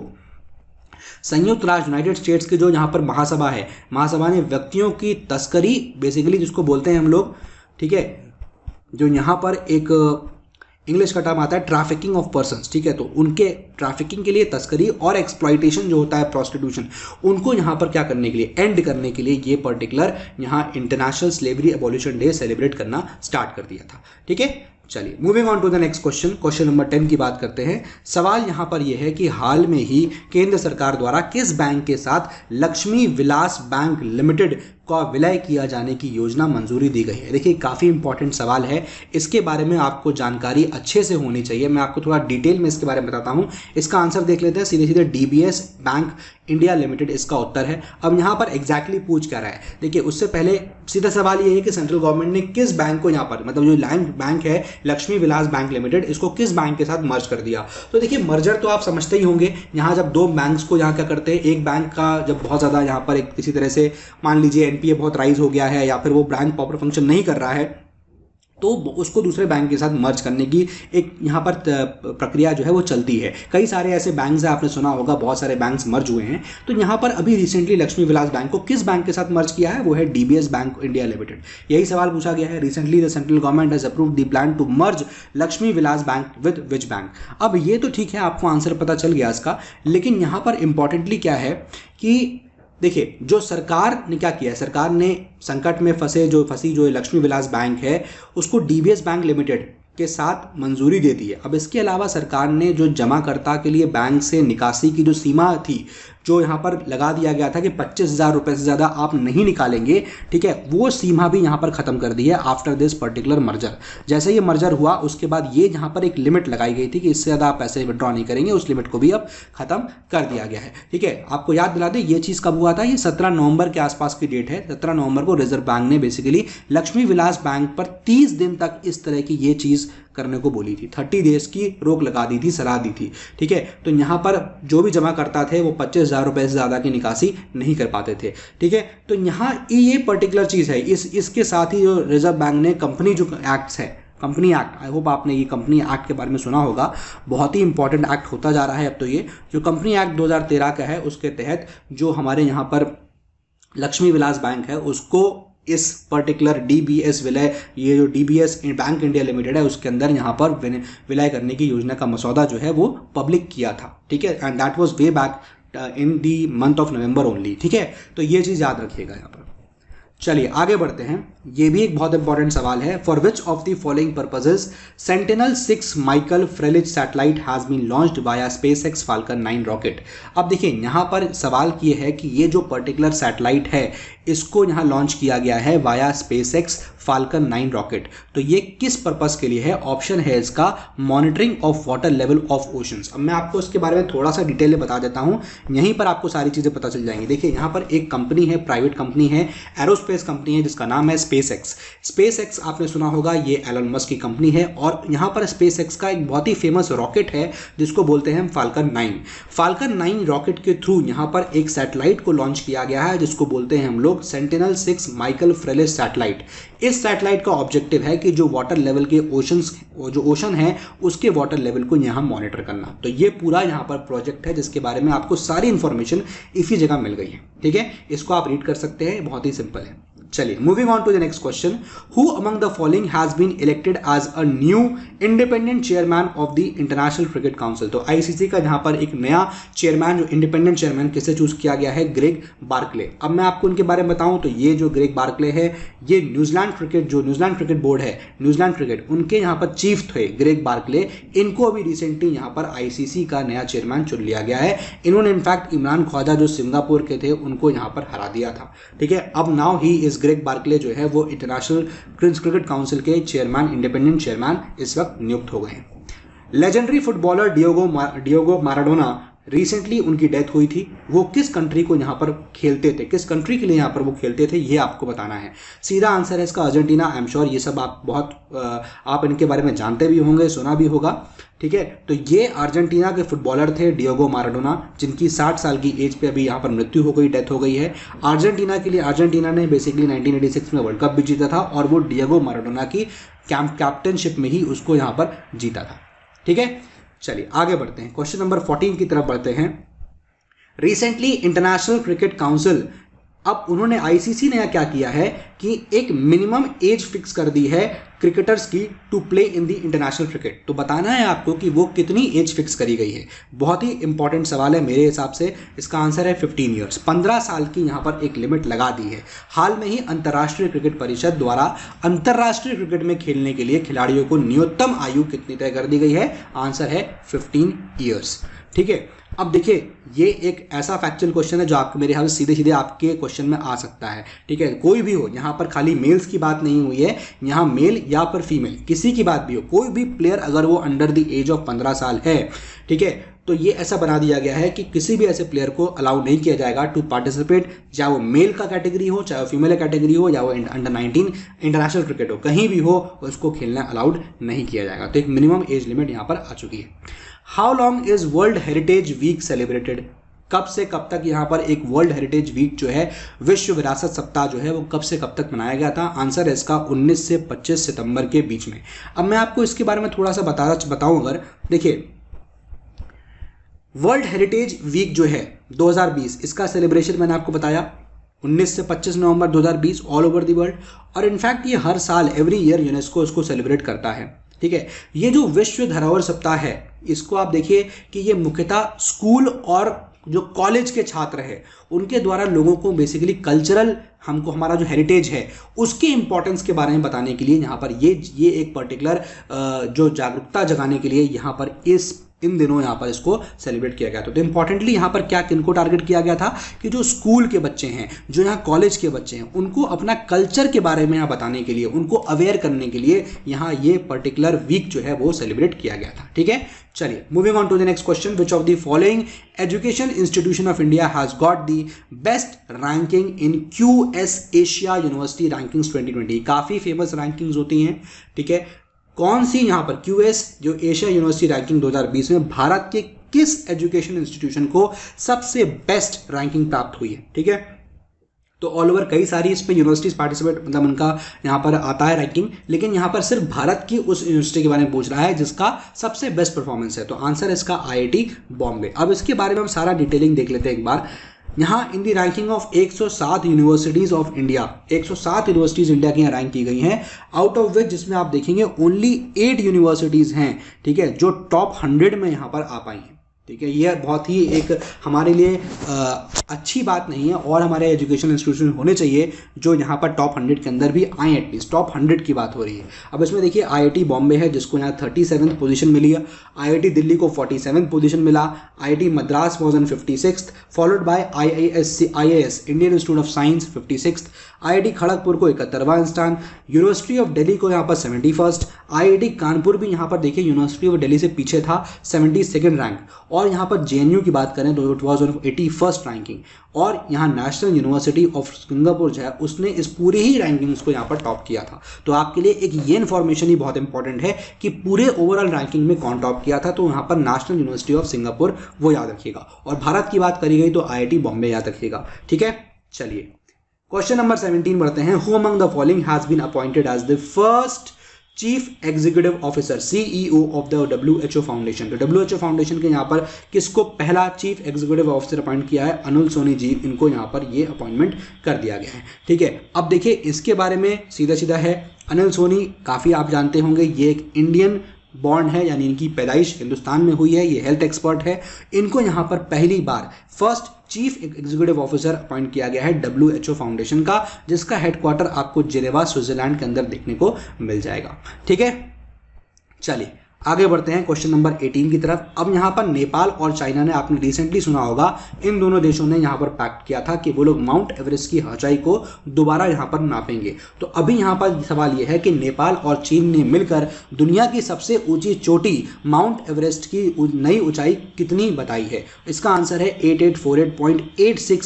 संयुक्त राष्ट्र यूनाइटेड स्टेट्स की जो यहाँ पर महासभा है, महासभा ने व्यक्तियों की तस्करी बेसिकली जिसको बोलते हैं हम लोग, ठीक है, जो यहाँ पर एक इंग्लिश का टर्म आता है ट्रैफिकिंग ऑफ़ पर्सन ठीक है तो उनके ट्रैफिकिंग के लिए तस्करी और एक्सप्लाइटेशन जो होता है प्रोस्टिट्यूशन उनको यहाँ पर क्या करने के लिए एंड करने के लिए ये पर्टिकुलर यहाँ international slavery abolition day celebrate करना स्टार्ट कर दिया था, ठीक है? चलिए moving on to the next question question number ten की बात करते हैं। सवाल यहाँ पर यह है कि हाल में ही केंद्र सरकार द्वारा किस बैंक के साथ लक्ष्मी विलास बैंक लिमिटेड का विलय किया जाने की योजना मंजूरी दी गई है। देखिए काफ़ी इंपॉर्टेंट सवाल है। इसके बारे में आपको जानकारी अच्छे से होनी चाहिए। मैं आपको थोड़ा डिटेल में इसके बारे में बताता हूँ। इसका आंसर देख लेते हैं। सीधे सीधे डीबीएस बैंक इंडिया लिमिटेड इसका उत्तर है। अब यहाँ पर एग्जैक्टली पूछ क्या रहा है? देखिए, उससे पहले सीधा सवाल ये है कि सेंट्रल गवर्नमेंट ने किस बैंक को यहाँ पर मतलब जो लैंड बैंक है लक्ष्मी विलास बैंक लिमिटेड इसको किस बैंक के साथ मर्ज कर दिया? तो देखिए मर्जर तो आप समझते ही होंगे। यहाँ जब दो बैंक्स को यहाँ क्या करते हैं, एक बैंक का जब बहुत ज़्यादा यहाँ पर एक किसी तरह से, मान लीजिए एनपीए बहुत राइज हो गया है या फिर वो बैंक प्रॉपर फ़ंक्शन नहीं कर रहा है तो उसको दूसरे बैंक के साथ मर्ज करने की एक यहाँ पर प्रक्रिया जो है वो चलती है। कई सारे ऐसे बैंक्स हैं, आपने सुना होगा, बहुत सारे बैंक्स मर्ज हुए हैं। तो यहाँ पर अभी रिसेंटली लक्ष्मी विलास बैंक को किस बैंक के साथ मर्ज किया है? वो है डीबीएस बैंक इंडिया लिमिटेड यही सवाल पूछा गया है। Recently the central government has approve the plan to merge Lakshmi Vilas bank with which bank अब ये तो ठीक है, आपको आंसर पता चल गया इसका। लेकिन यहाँ पर इंपॉर्टेंटली क्या है कि देखिए, जो सरकार ने क्या किया सरकार ने संकट में फंसे जो फंसी जो लक्ष्मी विलास बैंक है, उसको डीबीएस बैंक लिमिटेड के साथ मंजूरी दे दी है। अब इसके अलावा सरकार ने जो जमाकर्ता के लिए बैंक से निकासी की जो सीमा थी जो यहाँ पर लगा दिया गया था कि पच्चीस हज़ार रुपये से ज़्यादा आप नहीं निकालेंगे, ठीक है, वो सीमा भी यहाँ पर ख़त्म कर दी है आफ्टर दिस पर्टिकुलर मर्जर जैसे ये मर्जर हुआ, उसके बाद ये यहाँ पर एक लिमिट लगाई गई थी कि इससे ज़्यादा आप पैसे विड्रॉ नहीं करेंगे, उस लिमिट को भी अब ख़त्म कर दिया गया है, ठीक है। आपको याद दिला दें, ये चीज़ कब हुआ था? ये सत्रह नवंबर के आसपास की डेट है। सत्रह नवंबर को रिज़र्व बैंक ने बेसिकली लक्ष्मी विलास बैंक पर तीस दिन तक इस तरह की ये चीज़ करने को बोली थी। थर्टी डेज़ की रोक लगा दी थी सलाह दी थी। ठीक है? तो यहाँ पर जो भी जमा करता थे, वो पच्चीस हज़ार रुपये से ज़्यादा की निकासी नहीं कर पाते थे। ठीक है? तो यहाँ ये पर्टिकुलर चीज़ है। इस, इसके साथ ही जो रिज़र्व बैंक ने कंपनी जो एक्ट्स है, कंपनी एक्ट आई होप आपने ये कंपनी एक्ट के बारे में सुना होगा। बहुत ही इंपॉर्टेंट एक्ट होता जा रहा है अब तो ये। जो कंपनी एक्ट 2013 का है, उसके तहत जो हमारे यहाँ पर लक्ष्मी विलास बैंक है, उसको इस पर्टिकुलर डी बी एस विलय, ये जो D B S bank India limited है, उसके अंदर यहाँ पर विलय करने की योजना का मसौदा जो है वो पब्लिक किया था, ठीक है? And that was way back in the month of November only ठीक है? तो ये चीज़ याद रखिएगा यहाँ पर। चलिए आगे बढ़ते हैं। ये भी एक बहुत इंपॉर्टेंट सवाल है। For which of the following purposes sentinel six Michael Freilich satellite has been launched via space X Falcon nine rocket अब देखिए, यहाँ पर सवाल ये है कि ये जो पर्टिकुलर सैटेलाइट है, इसको यहाँ लॉन्च किया गया है via space X Falcon nine rocket तो ये किस पर्पज के लिए है? ऑप्शन है इसका monitoring of water level of oceans अब मैं आपको इसके बारे में थोड़ा सा डिटेल में बता देता हूँ। यहीं पर आपको सारी चीज़ें पता चल जाएँगी। देखिए, यहाँ पर एक कंपनी है प्राइवेट कंपनी है एरोस्पेस कंपनी है, जिसका नाम है स्पेस एक्स स्पेस एक्स आपने सुना होगा, ये एलन मस्क की कंपनी है और यहाँ पर स्पेस एक्स का एक बहुत ही फ़ेमस रॉकेट है, जिसको बोलते हैं Falcon nine. Falcon nine rocket के थ्रू यहाँ पर एक सैटेलाइट को लॉन्च किया गया है, जिसको बोलते हैं हम लोग sentinel six Michael Freilich satellite इस सैटेलाइट का ऑब्जेक्टिव है कि जो वाटर लेवल के ओशन जो ओशन है, उसके वाटर लेवल को यहाँ मॉनिटर करना। तो ये पूरा यहाँ पर प्रोजेक्ट है, जिसके बारे में आपको सारी इन्फॉर्मेशन इसी जगह मिल गई है। ठीक है? इसको आप रीड कर सकते हैं, बहुत ही सिंपल है। चलिए moving on to the next question who among the following has been elected as a new independent chairman of the International Cricket Council तो आईसीसी का जहाँ पर एक नया चेयरमैन जो इंडिपेंडेंट चेयरमैन किसे चूज़ किया गया है? ग्रेग बार्कले अब मैं आपको उनके बारे में बताऊँ तो ये जो ग्रेग बार्कले है, ये न्यूजीलैंड क्रिकेट जो न्यूजीलैंड क्रिकेट बोर्ड है न्यूजीलैंड क्रिकेट उनके यहाँ पर चीफ थे ग्रेग बार्कले इनको अभी रिसेंटली यहाँ पर आईसीसी का नया चेयरमैन चुन लिया गया है. इन्होंने इनफैक्ट इमरान ख्वाजा, जो सिंगापुर के थे, उनको यहाँ पर हरा दिया था। ठीक है, अब now he is Greg Barclay जो है वो इंटरनेशनल क्रिकेट काउंसिल के चेयरमैन इंडिपेंडेंट चेयरमैन इस वक्त नियुक्त हो गए हैं। Legendary footballer Diego Diego Maradona recently उनकी डेथ हुई थी। वो किस कंट्री को यहाँ पर खेलते थे? किस कंट्री के लिए यहाँ पर वो खेलते थे? ये आपको बताना है। सीधा आंसर है इसका अर्जेंटीना आई एम श्योर ये सब आप बहुत आप इनके बारे में जानते भी होंगे, सुना भी होगा। ठीक है? तो ये अर्जेंटीना के फुटबॉलर थे डियोगो माराडोना जिनकी 60 साल की एज पे अभी यहाँ पर मृत्यु हो गई डेथ हो गई है। अर्जेंटीना के लिए, अर्जेंटीना ने बेसिकली 1986 में वर्ल्ड कप भी जीता था और वो डियोगो माराडोना की कैंप कैप्टनशिप में ही उसको यहाँ पर जीता था। ठीक है? चलिए, आगे बढ़ते हैं। क्वेश्चन नंबर 14 की तरफ़ बढ़ते हैं। रिसेंटली इंटरनेशनल क्रिकेट काउंसिल अब उन्होंने आईसीसी ने क्या किया है कि एक मिनिमम एज फिक्स कर दी है क्रिकेटर्स की to play in the international cricket तो बताना है आपको कि वो कितनी एज फिक्स करी गई है। बहुत ही इंपॉर्टेंट सवाल है मेरे हिसाब से। इसका आंसर है 15 ईयर्स 15 साल की यहाँ पर एक लिमिट लगा दी है। हाल में ही अंतर्राष्ट्रीय क्रिकेट परिषद द्वारा अंतर्राष्ट्रीय क्रिकेट में खेलने के लिए खिलाड़ियों को न्यूनतम आयु कितनी तय कर दी गई है? आंसर है फिफ्टीन ईयर्स ठीक है? अब देखिए, ये एक ऐसा फैक्चुअल क्वेश्चन है जो आपके मेरे ख्याल सीधे सीधे आपके क्वेश्चन में आ सकता है, ठीक है? कोई भी हो, यहाँ पर खाली मेल्स की बात नहीं हुई है, यहाँ मेल या फिर फीमेल किसी की बात भी हो, कोई भी प्लेयर अगर वो अंडर द एज ऑफ़ पंद्रह साल है, ठीक है? तो ये ऐसा बना दिया गया है कि किसी भी ऐसे प्लेयर को अलाउ नहीं किया जाएगा टू पार्टिसिपेट चाहे वो मेल का कैटेगरी हो, चाहे वो फीमेल कैटेगरी हो, या वो अंडर नाइनटीन इंटरनेशनल क्रिकेट हो, कहीं भी हो, उसको खेलना अलाउड नहीं किया जाएगा। तो एक मिनिमम एज लिमिट यहाँ पर आ चुकी है। How long is world heritage week celebrated कब से कब तक यहाँ पर एक वर्ल्ड हेरिटेज वीक जो है, विश्व विरासत सप्ताह जो है, वो कब से कब तक मनाया गया था? आंसर है इसका 19 से 25 सितंबर के बीच में। अब मैं आपको इसके बारे में थोड़ा सा बता बताऊँ अगर। देखिए वर्ल्ड हेरिटेज वीक जो है 2020 इसका सेलिब्रेशन मैंने आपको बताया। 19 से 25 नवंबर 2020 ऑल ओवर दी वर्ल्ड और इनफैक्ट ये हर साल एवरी ईयर यूनेस्को इसको सेलिब्रेट करता है। ठीक है? ये जो विश्व धरोहर सप्ताह है, इसको आप देखिए कि ये मुख्यतः स्कूल और जो कॉलेज के छात्र हैं, उनके द्वारा लोगों को बेसिकली कल्चरल हमको हमारा जो हेरिटेज है, उसके इंपॉर्टेंस के बारे में बताने के लिए यहाँ पर ये ये एक पर्टिकुलर जो जागरूकता जगाने के लिए यहाँ पर इस इन दिनों यहाँ पर इसको सेलिब्रेट किया गया था। तो इंपॉर्टेंटली यहाँ पर क्या किनको टारगेट किया गया था कि जो स्कूल के बच्चे हैं, जो यहाँ कॉलेज के बच्चे हैं, उनको अपना कल्चर के बारे में यहाँ बताने के लिए, उनको अवेयर करने के लिए यहाँ ये पर्टिकुलर वीक जो है वो सेलिब्रेट किया गया था। ठीक है? चलिए moving on to the next question which of the following education institution of India has got the best ranking in Q S Asia university rankings 2020 काफ़ी फ़ेमस रैंकिंग्स होती हैं, ठीक है? कौन सी यहाँ पर क्यूएस जो एशिया यूनिवर्सिटी रैंकिंग 2020 में भारत के किस एजुकेशन इंस्टीट्यूशन को सबसे बेस्ट रैंकिंग प्राप्त हुई है? ठीक है? तो ऑल ओवर कई सारी इस पर यूनिवर्सिटीज पार्टिसिपेट मतलब उनका यहाँ पर आता है रैंकिंग लेकिन यहाँ पर सिर्फ़ भारत की उस यूनिवर्सिटी के बारे में पूछ रहा है जिसका सबसे बेस्ट परफॉर्मेंस है। तो आंसर इसका आईआईटी बॉम्बे अब इसके बारे में हम सारा डिटेलिंग देख लेते हैं एक बार। यहाँ in the ranking of 107 universities of India 107 universities India की यहाँ रैंक की गई हैं आउट ऑफ़ विच जिसमें आप देखेंगे ओनली एट यूनिवर्सिटीज हैं, ठीक है, जो टॉप हंड्रेड में यहाँ पर आ पाई हैं। ठीक है? यह बहुत ही एक हमारे लिए आ, अच्छी बात नहीं है और हमारे एजुकेशन इंस्टीट्यूशन होने चाहिए जो यहाँ पर टॉप हंड्रेड के अंदर भी आए एटलीस्ट टॉप हंड्रेड की बात हो रही है। अब इसमें देखिए आईआईटी बॉम्बे है जिसको यहाँ थर्टी सेवन पोजिशन मिली है। आईआईटी दिल्ली को फोर्टी सेवन पोजिशन मिला IIT Madras was an fifty six followed by I I S C I S Indian institute of science fifty six IIT Kharagpur को इकहत्तरवा स्थान। यूनिवर्सिटी ऑफ़ दिल्ली को यहाँ पर seventy first IIT Kanpur भी यहाँ पर देखिए यूनिवर्सिटी ऑफ़ दिल्ली से पीछे था सेवेंटी सेकेंड रैंक और यहाँ पर जे की बात करें तो it was eighty first ranking और यहाँ नेशनल यूनिवर्सिटी ऑफ़ सिंगापुर जो है, उसने इस पूरी ही रैंकिंग्स को यहाँ पर टॉप किया था। तो आपके लिए एक ये इन्फॉर्मेशन ही बहुत इंपॉर्टेंट है कि पूरे ओवरऑल रैंकिंग में कौन टॉप किया था तो यहाँ पर नेशनल यूनिवर्सिटी ऑफ़ सिंगापुर वो याद रखिएगा। और भारत की बात करी गई तो आईआईटी बॉम्बे याद रखिएगा। ठीक है? चलिए। क्वेश्चन नंबर 17 बढ़ते हैं। Who among the following has been appointed as the first chief executive officer CEO of the W H O foundation तो ओ फाउंडेशन के यहाँ पर किसको पहला चीफ एग्जीक्यूटिव ऑफिसर अपॉइंट किया है? अनुल सोनी जी, इनको यहाँ पर ये अपॉइंटमेंट कर दिया गया है। ठीक है, अब देखिए इसके बारे में सीधा सीधा है। अनिल सोनी, काफ़ी आप जानते होंगे, ये एक इंडियन बॉन्ड है, यानी इनकी पैदाइश हिंदुस्तान में हुई है, ये हेल्थ एक्सपर्ट है। इनको यहाँ पर पहली बार first chief executive officer appoint किया गया है डब्ल्यू एच ओ फाउंडेशन का, जिसका हेडक्वार्टर आपको जिनेवा स्विट्जरलैंड के अंदर देखने को मिल जाएगा। ठीक है? चलिए आगे बढ़ते हैं क्वेश्चन नंबर 18 की तरफ़। अब यहाँ पर नेपाल और चाइना ने आपने रिसेंटली सुना होगा, इन दोनों देशों ने यहाँ पर पैक्ट किया था कि वो लोग माउंट एवरेस्ट की ऊंचाई को दोबारा यहाँ पर नापेंगे। तो अभी यहाँ पर सवाल ये है कि नेपाल और चीन ने मिलकर दुनिया की सबसे ऊँची चोटी माउंट एवरेस्ट की नई ऊंचाई कितनी बताई है? इसका आंसर है एट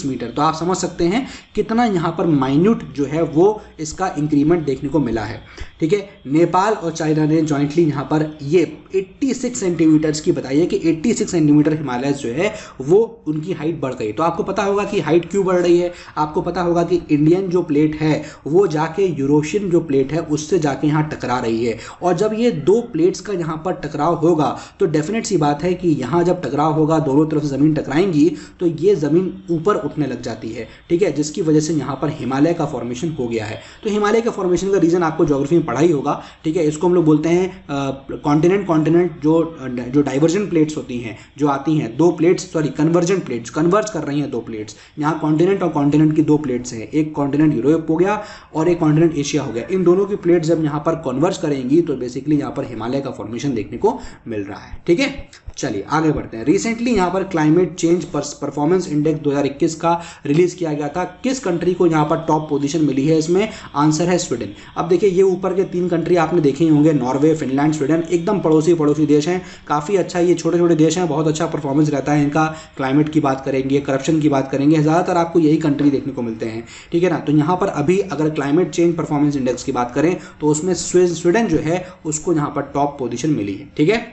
मीटर तो आप समझ सकते हैं कितना यहाँ पर माइन्यूट जो है वो इसका इंक्रीमेंट देखने को मिला है। ठीक है? नेपाल और चाइना ने ज्वाइंटली यहाँ पर ये 86 सेंटीमीटर्स की बताई है कि 86 सेंटीमीटर हिमालय जो है, वो उनकी हाइट बढ़ गई। तो आपको पता होगा कि हाइट क्यों बढ़ रही है? आपको पता होगा कि इंडियन जो प्लेट है, वो जाके यूरोशियन जो प्लेट है, उससे जाके यहाँ टकरा रही है। और जब ये दो प्लेट्स का यहाँ पर टकराव होगा तो डेफिनेट सी बात है कि यहाँ जब टकराव होगा, दोनों तरफ़ ज़मीन टकराएँगी तो ये ज़मीन ऊपर उठने लग जाती है। ठीक है? जिसकी वजह से यहाँ पर हिमालय का फॉर्मेशन हो गया है। तो हिमालय का फॉर्मेशन का रीज़न आपको जोग्राफी में पढ़ा ही होगा। ठीक है? इसको हम लोग बोलते हैं कॉन्टिनेंट कॉन्टिनेंट जो जो डाइवर्जन प्लेट्स होती हैं, जो आती हैं, दो plates sorry conversion plates converge कर रही हैं दो प्लेट्स यहाँ कॉन्टिनेंट और कॉन्टिनेंट की दो प्लेट्स हैं, एक कॉन्टिनेंट यूरोप हो गया और एक कॉन्टिनेंट एशिया हो गया। इन दोनों की प्लेट्स जब यहाँ पर कन्वर्ज करेंगी तो बेसिकली यहाँ पर हिमालय का फॉर्मेशन देखने को मिल रहा है, ठीक है? चलिए, आगे बढ़ते हैं। रिसेंटली यहाँ पर क्लाइमेट चेंज परफॉर्मेंस इंडेक्स 2021 का रिलीज़ किया गया था। किस कंट्री को यहाँ पर टॉप पोजीशन मिली है इसमें? आंसर है स्वीडन अब देखिए, ये ऊपर के तीन कंट्री आपने देखे ही होंगे। नॉर्वे फिनलैंड स्वीडन एकदम पड़ोसी पड़ोसी देश हैं। काफ़ी अच्छा ये छोटे छोटे देश हैं, बहुत अच्छा परफॉर्मेंस रहता है इनका। क्लाइमेट की बात करेंगे करप्शन की बात करेंगे। ज़्यादातर आपको यही कंट्री देखने को मिलते हैं। ठीक है ना? तो यहाँ पर अभी अगर क्लाइमेट चेंज परफॉर्मेंस इंडेक्स की बात करें तो उसमें स्वीडन जो है, उसको यहाँ पर टॉप पोजिशन मिली है। ठीक है?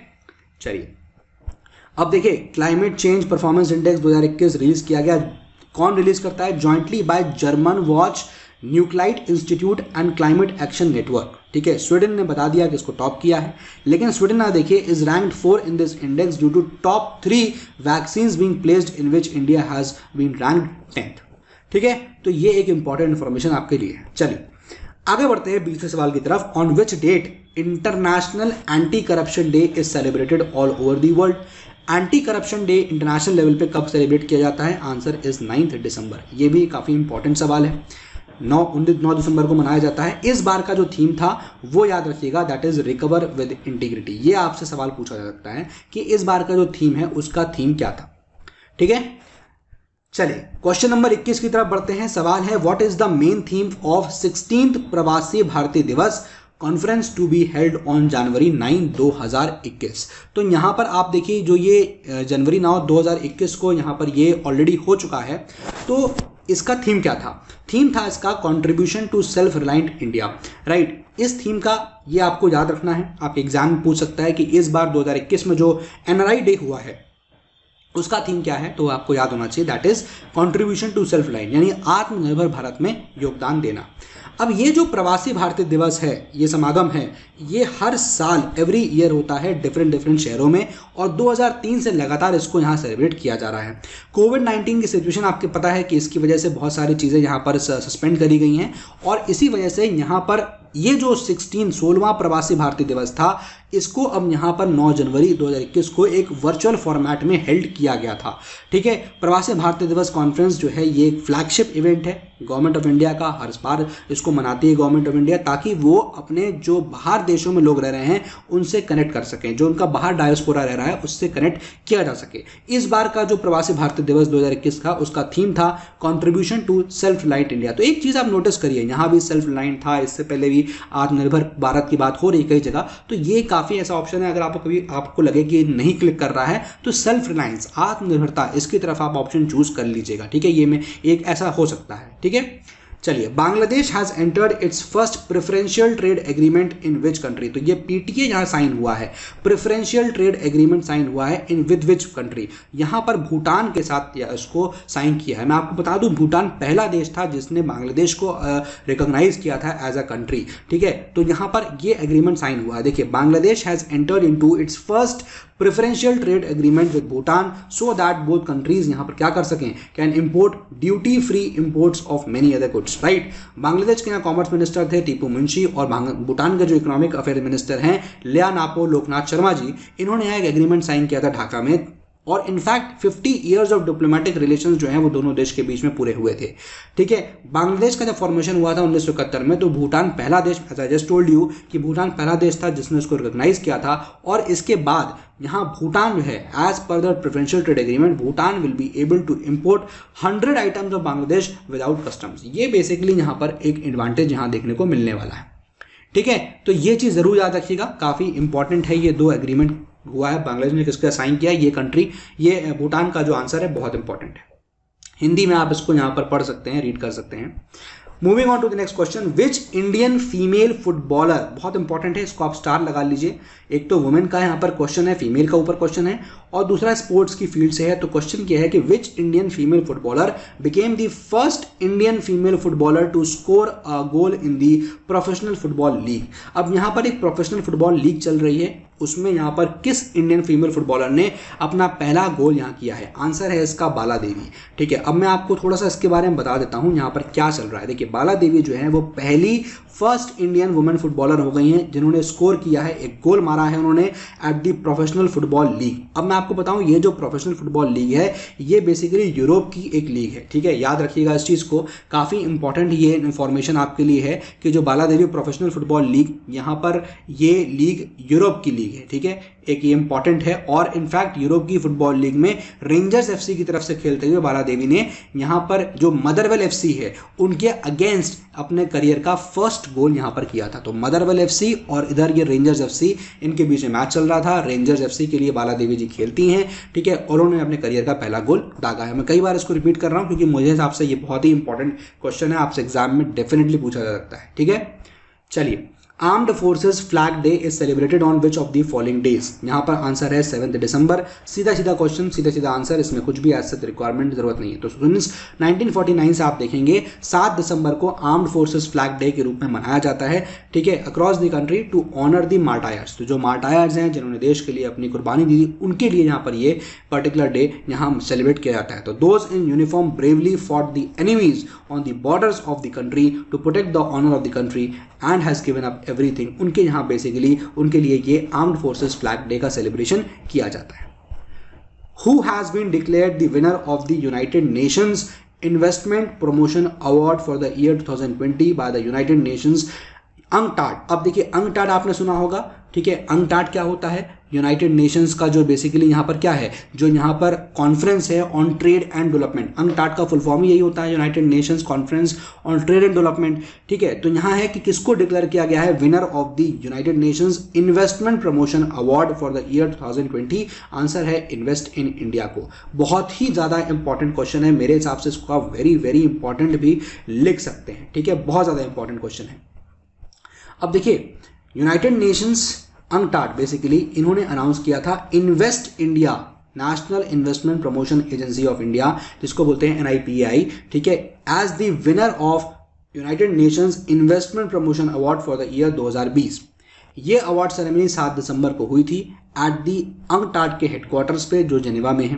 चलिए। अब देखिए climate change performance index 2021 release किया गया। कौन रिलीज़ करता है? Jointly by German watch new climate institute and climate action network ठीक है स्वीडन ने बता दिया कि इसको टॉप किया है। लेकिन स्वीडन ना देखिए is ranked four in this index due to top three vaccine being placed in which India has been ranked tenth ठीक है तो ये एक इंपॉर्टेंट इन्फॉर्मेशन आपके लिए है। चलिए, आगे बढ़ते हैं बीसवें सवाल की तरफ़। On which date international anti corruption day is celebrated all over the world anti corruption day international level पे कब सेलिब्रेट किया जाता है? आंसर इज़ नाइन्थ दिसंबर ये भी काफ़ी इंपॉर्टेंट सवाल है। नौ, उन्नीस, नौ दिसंबर को मनाया जाता है। इस बार का जो थीम था, वो याद रखिएगा that is recover with integrity ये आपसे सवाल पूछा जा सकता है कि इस बार का जो थीम है, उसका थीम क्या था? ठीक है? चलिए क्वेश्चन नंबर 21 की तरफ़ बढ़ते हैं। सवाल है what is the main theme of sixteen Pravasi Bharatiya Divas? Conference to be held on January 9 2021 तो यहाँ पर आप देखिए, जो ये जनवरी नौ 2021 को यहाँ पर ये ऑलरेडी हो चुका है। तो इसका थीम क्या था? थीम था इसका contribution to self reliant India right इस थीम का ये आपको याद रखना है। आप एग्ज़ाम पूछ सकता है कि इस बार 2021 में जो एनआरआई डे हुआ है, उसका थीम क्या है? तो आपको याद होना चाहिए। That is contribution to self line यानी आत्मनिर्भर भारत में योगदान देना। अब ये जो प्रवासी भारतीय दिवस है, ये समागम है, ये हर साल एवरी ईयर होता है डिफरेंट डिफरेंट शहरों में और 2003 से लगातार इसको यहाँ सेलिब्रेट किया जा रहा है। कोविड 19 की सिचुएशन आपके पता है कि इसकी वजह से बहुत सारी चीज़ें यहाँ पर सस्पेंड करी गई हैं और इसी वजह से यहाँ पर ये जो 16 सोलवा प्रवासी भारतीय दिवस था, इसको अब यहाँ पर 9 जनवरी 2021 को एक वर्चुअल फॉर्मेट में हेल्ड किया गया था। ठीक है, प्रवासी भारतीय दिवस कॉन्फ्रेंस जो है, ये एक फ्लैगशिप इवेंट है गवर्नमेंट ऑफ़ इंडिया का, हर बार इसको मनाती है गवर्नमेंट ऑफ़ इंडिया ताकि वो अपने जो बाहर देशों में लोग रह रहे हैं, उनसे कनेक्ट कर सकें। जो उनका बाहर डायोस्पोरा रह रहा है, उससे कनेक्ट किया जा सके। इस बार का जो प्रवासी भारतीय दिवस 2021 का, उसका थीम था contribution to self light India तो एक चीज़ आप नोटिस करिए, यहाँ भी सेल्फ लाइट था, इससे पहले भी आत्मनिर्भर भारत की बात हो रही कई जगह तो ये काफ़ी ऐसा ऑप्शन है, अगर आपको कभी, आपको लगे कि नहीं क्लिक कर रहा है तो सेल्फ रिलायंस आत्मनिर्भरता, इसकी तरफ़ आप ऑप्शन चूज़ कर लीजिएगा, ठीक है? ये में एक ऐसा हो सकता है, ठीक है? चलिए, Bangladesh has entered its first preferential trade agreement in which country तो ये पीटीए यहाँ साइन हुआ है। प्रेफरेंशियल ट्रेड एग्रीमेंट साइन हुआ है इन विद विच कंट्री यहाँ पर भूटान के साथ इसको साइन किया है। मैं आपको बता दूँ, भूटान पहला देश था जिसने बांग्लादेश को रिकॉग्नाइज किया था एज अ कंट्री ठीक है? तो यहाँ पर ये एग्रीमेंट साइन हुआ है। देखिए, Bangladesh has entered in its first preferential trade agreement with Bhutan so that both countries यहाँ पर क्या कर सकें? Can import duty free imports of many other goods right Bangladesh के यहाँ कॉमर्स मिनिस्टर थे टीपू मुंशी और भूटान के जो इकोनॉमिक अफेयर मिनिस्टर हैं, लिया नापो लोकनाथ शर्मा जी, इन्होंने यहाँ एक एग्रीमेंट साइन किया था ढाका में। और in fact 50 years of diplomatic relation जो है, वो दोनों देश के बीच में पूरे हुए थे। ठीक है? बांग्लादेश का जब फॉर्मेशन हुआ था उन्नीस सौ इकहत्तर में तो भूटान पहला देश as I just told you कि भूटान पहला देश था जिसने उसको रिकोगनाइज किया था। और इसके बाद, यहाँ भूटान जो है एज पर the preferential trade agreement Bhutan will be able to import hundred items of Bangladesh without customs ये बेसिकली यहाँ पर एक एडवांटेज यहाँ देखने को मिलने वाला है। ठीक है? तो ये चीज़ ज़रूर याद रखिएगा। काफ़ी इंपॉर्टेंट है ये दो एग्रीमेंट हुआ है, बांग्लादेश ने किसके साइन किया ये कंट्री ये भूटान का जो आंसर है, बहुत इंपॉर्टेंट है। हिंदी में आप इसको यहाँ पर पढ़ सकते हैं रीड कर सकते हैं। Moving on to the next question which Indian female footballer बहुत इंपॉर्टेंट है, इसको आप स्टार लगा लीजिए। एक तो वुमेन का यहाँ पर क्वेश्चन है फीमेल का ऊपर क्वेश्चन है और दूसरा स्पोर्ट्स की फ़ील्ड से है तो क्वेश्चन क्या है कि which Indian female footballer became the first Indian female footballer to score a goal in the professional football league अब यहाँ पर एक प्रोफेशनल फुटबॉल लीग चल रही है, उसमें यहाँ पर किस इंडियन फीमेल फुटबॉलर ने अपना पहला गोल यहाँ किया है? आंसर है इसका बाला देवी ठीक है, अब मैं आपको थोड़ा सा इसके बारे में बता देता हूँ यहाँ पर क्या चल रहा है। देखिए बाला देवी जो है, वो पहली फ़र्स्ट इंडियन वुमेन फुटबॉलर हो गई हैं, जिन्होंने स्कोर किया है, एक गोल मारा है उन्होंने at the professional football league अब मैं आपको बताऊँ, ये जो प्रोफेशनल फुटबॉल लीग है, ये बेसिकली यूरोप की एक लीग है, ठीक है? याद रखिएगा इस चीज़ को। काफ़ी इंपॉर्टेंट ये इन्फॉर्मेशन आपके लिए है कि जो Bala Devi professional football league यहाँ पर ये लीग यूरोप की लीग है, ठीक है? एक ये इंपॉर्टेंट है और इनफैक्ट यूरोप की फुटबॉल लीग में रेंजर्स एफसी की तरफ़ से खेलते हुए बाला देवी ने यहाँ पर जो मदरवेल एफसी है, उनके अगेंस्ट अपने करियर का फ़र्स्ट गोल यहाँ पर किया था। तो मदरवेल एफसी और इधर ये रेंजर्स एफसी इनके बीच में मैच चल रहा था। रेंजर्स एफसी के लिए बाला देवी जी खेलती हैं, ठीक है, और उन्होंने अपने करियर का पहला गोल दागा है मैं कई बार इसको रिपीट कर रहा हूँ क्योंकि मुझे हिसाब से ये बहुत ही इंपॉर्टेंट क्वेश्चन है। आपसे एग्ज़ाम में डेफिनेटली पूछा जा सकता है, ठीक है? चलिए armed forces flag day is celebrated on which of the following days यहाँ पर आंसर है सेवंथ दिसंबर सीधा सीधा क्वेश्चन सीधा सीधा आंसर इसमें कुछ भी ऐसा रिक्वायरमेंट ज़रूरत नहीं है। तो मीन्स 1949 से आप देखेंगे 7 दिसंबर को आर्म्ड फोर्सेज फ्लैग डे के रूप में मनाया जाता है, ठीक है? Across the country to honour the martyrs तो जो मार्टायर्स हैं, जिन्होंने देश के लिए अपनी कुर्बानी दी, उनके लिए यहाँ पर ये पर्टिकुलर डे यहाँ सेलिब्रेट किया जाता है। तो those in uniform bravely for the enemies on the borders of the country to protect the honour of the country and has given up everything उनके यहाँ बेसिकली उनके लिए ये आर्म्ड फोर्सेस फ्लैग डे का सेलिब्रेशन किया जाता है। Who has been declared the winner of the United Nations investment promotion award for the year 2020 by the United Nations UNCTAD अब देखिए अंगटाट आपने सुना होगा, ठीक है? अंगटाट क्या होता है? यूनाइटेड नेशंस का जो बेसिकली यहाँ पर क्या है? जो यहाँ पर कॉन्फ्रेंस है on trade and development UNCTAD का फुल फॉर्म यही होता है United Nations conference on trade and development ठीक है? तो यहाँ है कि किसको डिक्लेयर किया गया है? Winner of the United Nations investment promotion award for the year 2020 answer है इन्वेस्ट इन इंडिया को. बहुत ही ज़्यादा इंपॉर्टेंट क्वेश्चन है। मेरे हिसाब से इसको आप वेरी वेरी इंपॉर्टेंट भी लिख सकते हैं। ठीक है? बहुत ज़्यादा इंपॉर्टेंट क्वेश्चन है। अब देखिए यूनाइटेड नेशंस अंगटाट बेसिकली इन्होंने अनाउंस किया था Invest India national investment promotion agency of India जिसको बोलते हैं एनआईपीआई ठीक है? As the winner of United Nations investment promotion award for the year 2020 ये अवार्ड सेरेमनी 7 दिसंबर को हुई थी एट दी अंगटाट के हेडक्वार्टर्स पे, जो जेनेवा में है।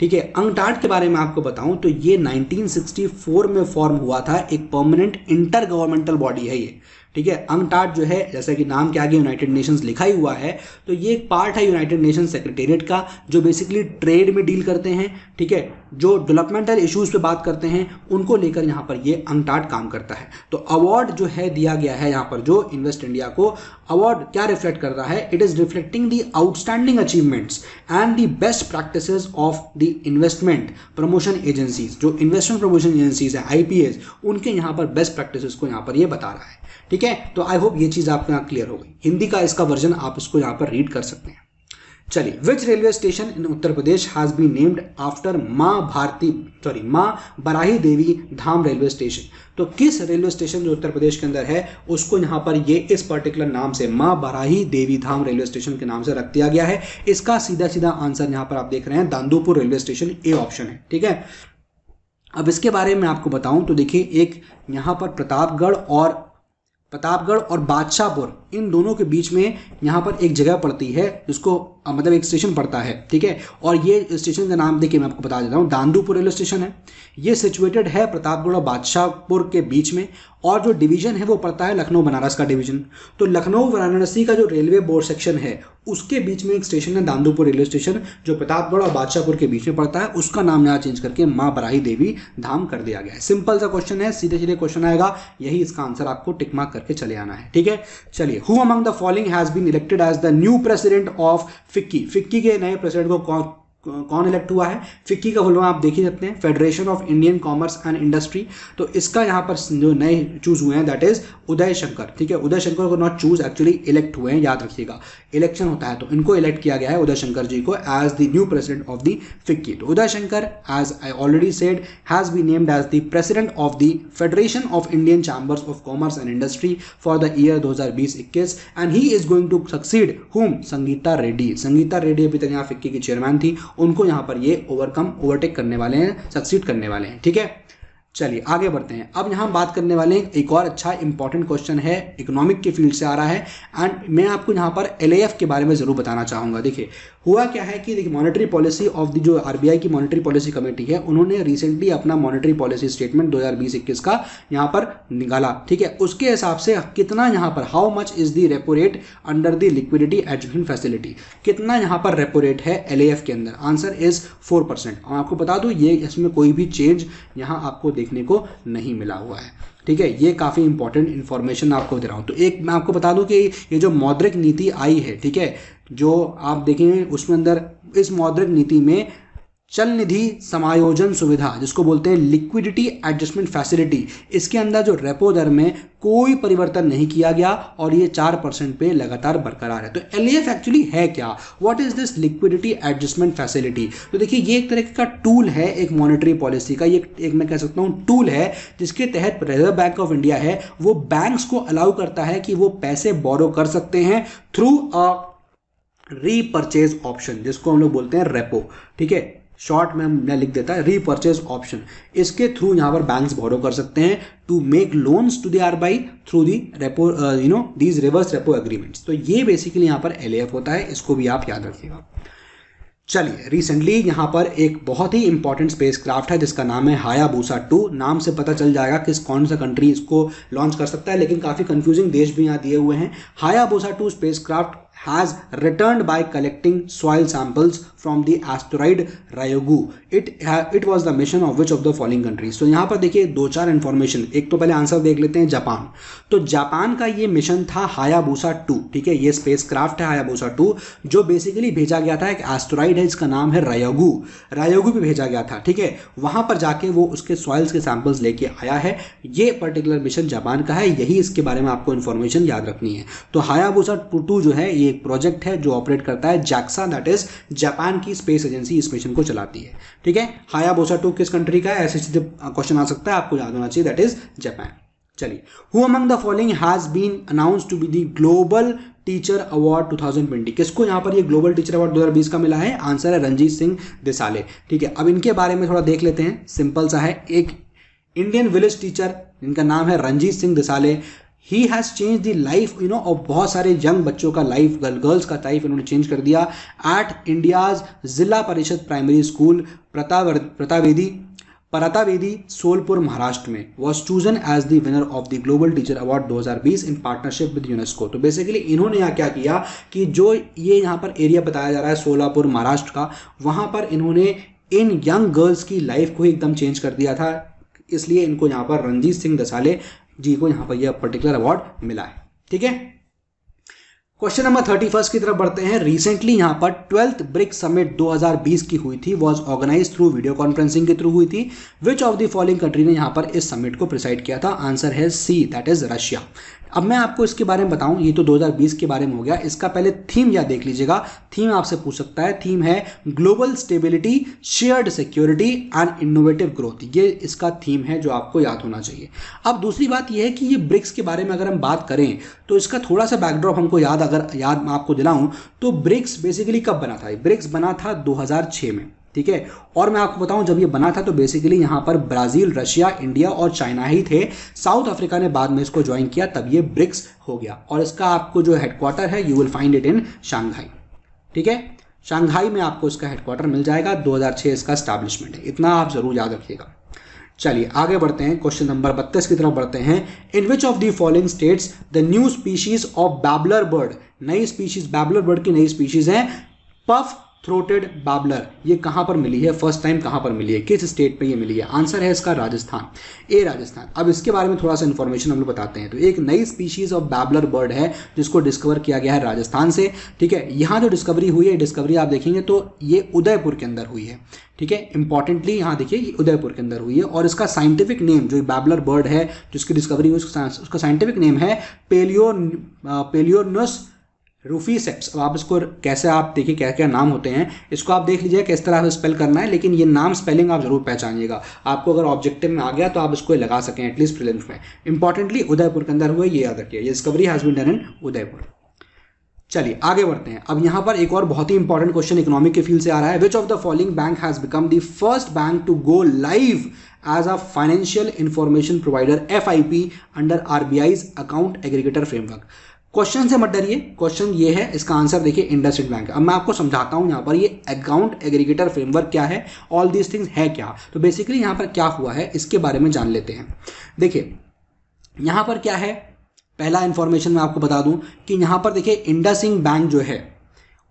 ठीक है, अंगटाट के बारे में आपको बताऊँ तो ये 1964 में फॉर्म हुआ था, एक परमानेंट इंटर गवर्नमेंटल बॉडी है ये। ठीक है? अंगटाट जो है, जैसा कि नाम के आगे यूनाइटेड नेशंस लिखा ही हुआ है तो ये एक पार्ट है यूनाइटेड नेशन सेक्रेटेरिएट का, जो बेसिकली ट्रेड में डील करते हैं, ठीक है? जो डेवलपमेंटल इश्यूज़ पे बात करते हैं, उनको लेकर यहाँ पर ये अंगटाट काम करता है। तो अवार्ड जो है दिया गया है यहाँ पर जो इन्वेस्ट इंडिया को अवार्ड क्या रिफ्लेक्ट कर रहा है? It is reflecting the outstanding achievements and the best practice of the investment promotion agencies जो इन्वेस्टमेंट प्रमोशन एजेंसीज है आईपीएस उनके यहाँ पर बेस्ट प्रैक्टिस को यहाँ पर ये बता रहा है। ठीक है? तो आई होप ये चीज़ आपको यहाँ क्लियर हो गई। हिंदी का इसका वर्जन आप इसको यहाँ पर रीड कर सकते हैं। चलिए which railway station in Uttar Pradesh has been named after Maa Bharati sorry Maa Barahi Devi Dham railway station तो किस रेलवे स्टेशन जो उत्तर प्रदेश के अंदर है, उसको यहाँ पर ये इस पर्टिकुलर नाम से, माँ बराही देवी धाम रेलवे स्टेशन के नाम से रख दिया गया है। इसका सीधा सीधा आंसर यहाँ पर आप देख रहे हैं, Dandopur railway station A option है, ठीक है? अब इसके बारे में आपको बताऊँ तो देखिए, एक यहाँ पर प्रतापगढ़ और प्रतापगढ़ और बादशाहपुर। इन दोनों के बीच में यहाँ पर एक जगह पड़ती है जिसको मतलब एक स्टेशन पड़ता है, ठीक है? और ये स्टेशन का नाम देखिए, मैं आपको बता देता हूँ, दांदूपुर रेलवे स्टेशन है। ये सिचुएटेड है प्रतापगढ़ और बादशाहपुर के बीच में और जो डिवीज़न है वो पड़ता है लखनऊ बनारस का डिवीज़न तो लखनऊ वाराणसी का जो रेलवे बोर्ड सेक्शन है, उसके बीच में एक स्टेशन है दांदूपुर रेलवे स्टेशन जो प्रतापगढ़ और बादशाहपुर के बीच में पड़ता है। उसका नाम यहाँ चेंज करके माँ बराही देवी धाम कर दिया गया है। सिंपल सा क्वेश्चन है सीधे सीधे क्वेश्चन आएगा, यही इसका आंसर आपको टिक मार्क करके चले आना है, ठीक है? चलिए who among the following has been elected as the new president of FICCI FICCI के नए प्रेसिडेंट को कौन इलेक्ट हुआ है? फिक्की का फुलवा आप देख ही सकते हैं federation of Indian commerce and industry तो इसका यहाँ पर जो नए चूज़ हुए हैं दैट इज़ उदय शंकर। ठीक है? उदय शंकर को नॉट चूज़ एक्चुअली इलेक्ट हुए हैं, याद रखिएगा। इलेक्शन होता है तो इनको इलेक्ट किया गया है उदय शंकर जी को as the new president of the FICCI. तो Uday Shankar as I already said has be named as the president of the federation of Indian chambers of commerce and industry for the year 2020-21 and he is going to succeed whom Sangita Reddy Sangeeta Reddy अभी तक यहाँ FICCI की chairman थी उनको यहाँ पर ये overcome overtake करने वाले हैं सक्सीड करने वाले हैं, ठीक है? चलिए, आगे बढ़ते हैं। अब यहाँ बात करने वाले हैं, एक और अच्छा इंपॉर्टेंट क्वेश्चन है इकोनॉमिक के फ़ील्ड से आ रहा है एंड मैं आपको यहाँ पर एल के बारे में ज़रूर बताना चाहूँगा। देखिए हुआ क्या है कि देखिए मॉनेटरी पॉलिसी ऑफ़ द जो आरबीआई की मॉनेटरी पॉलिसी कमेटी है, उन्होंने रिसेंटली अपना मॉनेटरी पॉलिसी स्टेटमेंट दो हज़ार का यहाँ पर निकाला, ठीक है? उसके हिसाब से कितना यहाँ पर how much is the repo rate under the liquidity adjustment facility कितना यहाँ पर रेपो रेट है एलएएफ के अंदर? आंसर इज़ फोर परसेंट और आपको बता दूँ, ये इसमें कोई भी चेंज यहाँ आपको देखने को नहीं मिला हुआ है। ठीक है, ये काफ़ी इंपॉर्टेंट इन्फॉर्मेशन आपको दे रहा हूँ। तो एक मैं आपको बता दूँ कि ये जो मौद्रिक नीति आई है, ठीक है, जो आप देखेंगे, उसमें अंदर इस मौद्रिक नीति में चल निधि समायोजन सुविधा, जिसको बोलते हैं लिक्विडिटी एडजस्टमेंट फैसिलिटी इसके अंदर जो रेपो दर में कोई परिवर्तन नहीं किया गया और ये चार परसेंट पे लगातार बरकरार है। तो एल एक्चुअली है क्या? What is this liquidity adjustment facility तो देखिए, ये एक तरह का टूल है, एक मॉनिटरी पॉलिसी का, ये एक मैं कह सकता हूँ टूल है, जिसके तहत रिज़र्व बैंक ऑफ़ इंडिया है। वो बैंक्स को अलाउ करता है कि वो पैसे बोरो कर सकते हैं थ्रू अ रीपर्चेज ऑप्शन जिसको हम लोग बोलते हैं रेपो ठीक है? शॉर्ट में मैं लिख देता है रीपर्चेज ऑप्शन इसके थ्रू यहाँ पर बैंक्स बोरो कर सकते हैं to make loans to the RBI through the repo you know these reverse repo agreements तो ये बेसिकली यहाँ पर एलएफ होता है, इसको भी आप याद रखिएगा। चलिए रिसेंटली यहाँ पर एक बहुत ही इंपॉर्टेंट स्पेस क्राफ्ट है, जिसका नाम है हाया बूसा टू नाम से पता चल जाएगा किस कौन सा कंट्री इसको लॉन्च कर सकता है, लेकिन काफ़ी कंफ्यूजिंग देश भी यहाँ दिए हुए हैं। Hayabusa two spacecraft has returned by collecting soil samples from the asteroid Ryugu. It it was the mission of which of the following countries? तो यहाँ पर देखिए दो चार इंफॉर्मेशन एक तो पहले आंसर देख लेते हैं जापान. तो जापान का ये मिशन था हायाबूसा टू ठीक है? ये स्पेस क्राफ्ट है हायाबूसा टू जो बेसिकली भेजा गया था, एक एस्ट्रॉइड है इसका नाम है रायोगू रायोगू भी भेजा गया था, ठीक है? वहाँ पर जाके वो उसके सॉइल्स के सैंपल्स लेके आया है. ये पर्टिकुलर मिशन जापान का है, यही इसके बारे में आपको इन्फॉर्मेशन याद रखनी है. तो हायाबूसा टू जो है, ये एक प्रोजेक्ट है जो ऑपरेट करता है जैक्सा दैट इज़ जापान की स्पेस एजेंसी इस मिशन को चलाती है। ठीक है? हायाबूसा टू किस कंट्री का है? ऐसे क्वेश्चन आ सकता है, आपको याद होना चाहिए दैट इज़ जापान चलिए। Who among the following has been announce to be the global teacher award 2020 किसको यहाँ पर ये ग्लोबल टीचर अवार्ड 2020 का मिला है? आंसर है रंजीत सिंह दिसाले। ठीक है? अब इनके बारे में थोड़ा देख लेते हैं। सिंपल सा है। एक इंडियन विलेज टीचर जिनका नाम है Ranjit Singh Disale. He has change the life you know और बहुत सारे यंग बच्चों का लाइफ गर्ल्स का लाइफ इन्होंने चेंज कर दिया। At India's Zilla Parishad primary school प्रताव प्रतावेदी, परतावेदी, सोलपुर, महाराष्ट्र में was chosen as the winner of the global teacher award 2020 in partnership with UNESCO तो बेसिकली इन्होंने यहाँ क्या किया कि जो ये यहाँ पर एरिया बताया जा रहा है, सोलापुर, महाराष्ट्र का, वहाँ पर इन्होंने इन यंग गर्ल्स की लाइफ को एकदम चेंज कर दिया था। इसलिए इनको यहाँ पर रंजीत सिंह दसाले जी, को यहाँ पर यह पर्टिकुलर अवार्ड मिला है। ठीक है? क्वेश्चन नंबर थर्टी फ़र्स्ट की तरफ़ बढ़ते हैं। रिसेंटली यहाँ पर ट्वेल्थ ब्रिक समिट 2020 की हुई थी। Was organise through video conferencing के थ्रू हुई थी। Which of the following country ने यहाँ पर इस समिट को प्रिसाइड किया था? आंसर है सी दैट इज़ रशिया अब मैं आपको इसके बारे में बताऊँ, ये तो 2020 के बारे में हो गया, इसका पहले थीम या देख लीजिएगा। थीम आपसे पूछ सकता है थीम है global stability shared security and innovative growth ये इसका थीम है जो आपको याद होना चाहिए। अब दूसरी बात यह है कि ये ब्रिक्स के बारे में अगर हम बात करें तो इसका थोड़ा सा बैकड्रॉप हमको याद अगर, याद मैं आपको दिलाऊं तो ब्रिक्स बेसिकली कब बना था? ब्रिक्स बना था 2006 में। ठीक है? और मैं आपको बताऊँ, जब ये बना था तो बेसिकली यहाँ पर ब्राज़ील, रशिया, इंडिया और चाइना ही थे। साउथ अफ्रीका ने बाद में इसको ज्वाइन किया, तब ये ब्रिक्स हो गया। और इसका आपको जो हेडक्वार्टर है you will find it in Shanghai ठीक है? शांघाई में आपको इसका हेडक्वार्टर मिल जाएगा। 2006 इसका स्टैब्लिशमेंट है। इतना आप ज़रूर याद रखिएगा। चलिए, आगे बढ़ते हैं। क्वेश्चन नंबर बत्तीस की तरफ़ बढ़ते हैं। In which of the following states the new species of babbler bird नई स्पीशीज बैबलर बर्ड की नई स्पीशीज है पफ थ्रोटेड बाबलर ये कहाँ पर मिली है? फ़र्स्ट टाइम कहाँ पर मिली है? किस स्टेट पे ये मिली है? आंसर है इसका राजस्थान। ए राजस्थान। अब इसके बारे में थोड़ा सा इन्फॉर्मेशन हम लोग बताते हैं। तो एक नई स्पीशीज ऑफ़ बैबलर बर्ड है, जिसको डिस्कवर किया गया है राजस्थान से। ठीक है? यहाँ जो डिस्कवरी हुई है डिस्कवरी आप देखेंगे तो ये उदयपुर के अंदर हुई है। ठीक है? इंपॉर्टेंटली यहाँ देखिए, ये उदयपुर के अंदर हुई है। और इसका साइंटिफिक नेम जो बैबलर बर्ड है, जिसकी डिस्कवरी हुई, उसका साइंटिफिक नेम है पेलियो पेलियोनस रूफी सेप्स। अब आप इसको कैसे आप देखिए क्या क्या नाम होते हैं, इसको आप देख लीजिए किस तरह से स्पेल करना है, लेकिन ये नाम स्पेलिंग आप ज़रूर पहचानिएगा। आपको अगर ऑब्जेक्टिव में आ गया तो आप इसको लगा सकें एटलीस्ट प्रिलिम्स में। इंपॉर्टेंटली उदयपुर के अंदर हुए ये याद रखिए, ये discovery has been done in Udaipur. चलिए, आगे बढ़ते हैं। अब यहाँ पर एक और बहुत ही इंपॉर्टेंट क्वेश्चन इकोनॉमिक के फ़ील्ड से आ रहा है। Which of the following bank has become the first bank to go live as a financial information provider F I P under RBI's account aggregator framework question से मत डरिए। Question ये है, इसका आंसर देखिए इंडस्ट्रियल बैंक अब मैं आपको समझाता हूँ, यहाँ पर ये अकाउंट एग्रीगेटर फ्रेमवर्क क्या है ऑल दीज थिंग्स है क्या? तो बेसिकली यहाँ पर क्या हुआ है, इसके बारे में जान लेते हैं। देखिए, यहाँ पर क्या है? पहला इंफॉर्मेशन मैं आपको बता दूँ कि यहाँ पर देखिए इंडसिंग बैंक जो है,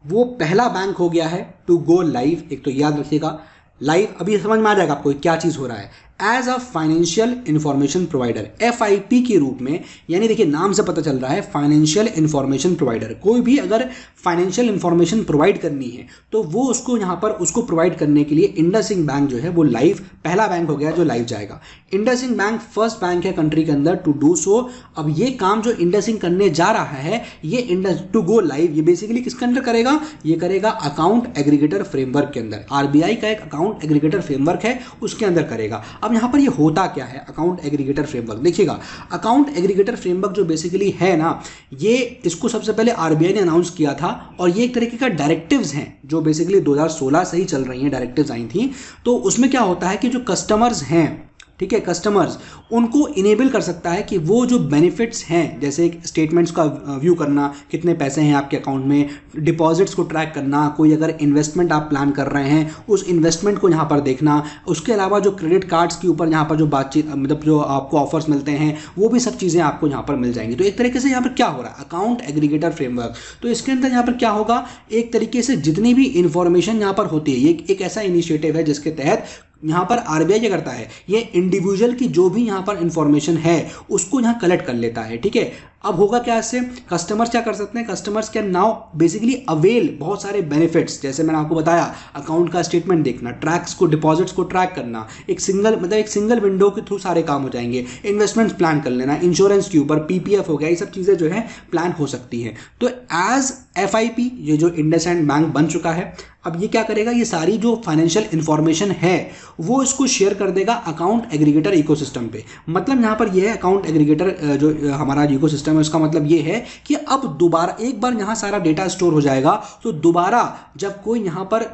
वो पहला बैंक हो गया है टू गो लाइव एक तो याद रखिएगा लाइव अभी समझ में आ जाएगा आपको क्या चीज़ हो रहा है। As a financial information provider FIP के रूप में, यानी देखिए नाम से पता चल रहा है फाइनेंशियल इंफॉर्मेशन प्रोवाइडर कोई भी अगर फाइनेंशियल इंफॉर्मेशन प्रोवाइड करनी है तो वो उसको यहाँ पर उसको प्रोवाइड करने के लिए इंडसिंग बैंक जो है, वो लाइव पहला बैंक हो गया जो लाइव जाएगा। इंडसिंग बैंक फ़र्स्ट बैंक है कंट्री के अंदर टू डू सो अब ये काम जो इंडसिंग करने जा रहा है, ये इंडस टू गो लाइव ये बेसिकली किसके अंदर करेगा? ये करेगा अकाउंट एग्रीगेटर फ्रेमवर्क के अंदर। आरबीआई का एक अकाउंट एग्रीगेटर फ्रेमवर्क है, उसके अंदर करेगा। अब यहाँ पर ये होता क्या है? अकाउंट एग्रीगेटर फ्रेमवर्क देखिएगा अकाउंट एग्रीगेटर फ्रेमवर्क जो बेसिकली है ना, ये इसको सबसे पहले आरबीआई ने अनाउंस किया था और ये एक तरीके का डायरेक्टिव्स हैं, जो बेसिकली 2016 से ही चल रही हैं डायरेक्टिव्स आई थी। तो उसमें क्या होता है कि जो कस्टमर्स हैं ठीक है कस्टमर्स उनको इनेबल कर सकता है कि वो जो बेनिफिट्स हैं, जैसे स्टेटमेंट्स का व्यू करना, कितने पैसे हैं आपके अकाउंट में डिपॉजिट्स को ट्रैक करना, कोई अगर इन्वेस्टमेंट आप प्लान कर रहे हैं, उस इन्वेस्टमेंट को यहाँ पर देखना, उसके अलावा जो क्रेडिट कार्ड्स के ऊपर यहाँ पर जो बातचीत मतलब जो आपको ऑफर्स मिलते हैं, वो भी सब चीज़ें आपको यहाँ पर मिल जाएँगी। तो एक तरीके से यहाँ पर क्या हो रहा है? अकाउंट एग्रीगेटर फ्रेमवर्क तो इसके अंदर यहाँ पर क्या होगा? एक तरीके से जितनी भी इंफॉर्मेशन यहाँ पर होती है, ये एक ऐसा इनिशिएटिव है जिसके तहत यहाँ पर आरबीआई क्या करता है? ये इंडिविजुअल की जो भी यहाँ पर इंफॉर्मेशन है, उसको यहाँ कलेक्ट कर लेता है, ठीक है? अब होगा क्या इससे? कस्टमर्स क्या कर सकते हैं? Customers can now basically avail बहुत सारे बेनिफिट्स जैसे मैंने आपको बताया अकाउंट का स्टेटमेंट देखना ट्रैक्स को डिपॉजिट्स को ट्रैक करना, एक सिंगल मतलब एक सिंगल विंडो के थ्रू सारे काम हो जाएँगे। इन्वेस्टमेंट्स प्लान कर लेना इंश्योरेंस के ऊपर पीपीएफ हो गया, ये सब चीज़ें जो है प्लान हो सकती हैं। तो एज एफआईपी ये जो इंडस एंड बैंक बन चुका है, अब ये क्या करेगा? ये सारी जो फाइनेंशियल इंफॉर्मेशन है, वो इसको शेयर कर देगा अकाउंट एग्रीगेटर इकोसिस्टम पे। मतलब यहाँ पर ये है अकाउंट एग्रीगेटर जो हमारा इकोसिस्टम है उसका मतलब ये है कि अब दोबारा, एक बार यहाँ सारा डेटा स्टोर हो जाएगा तो दोबारा जब कोई यहाँ पर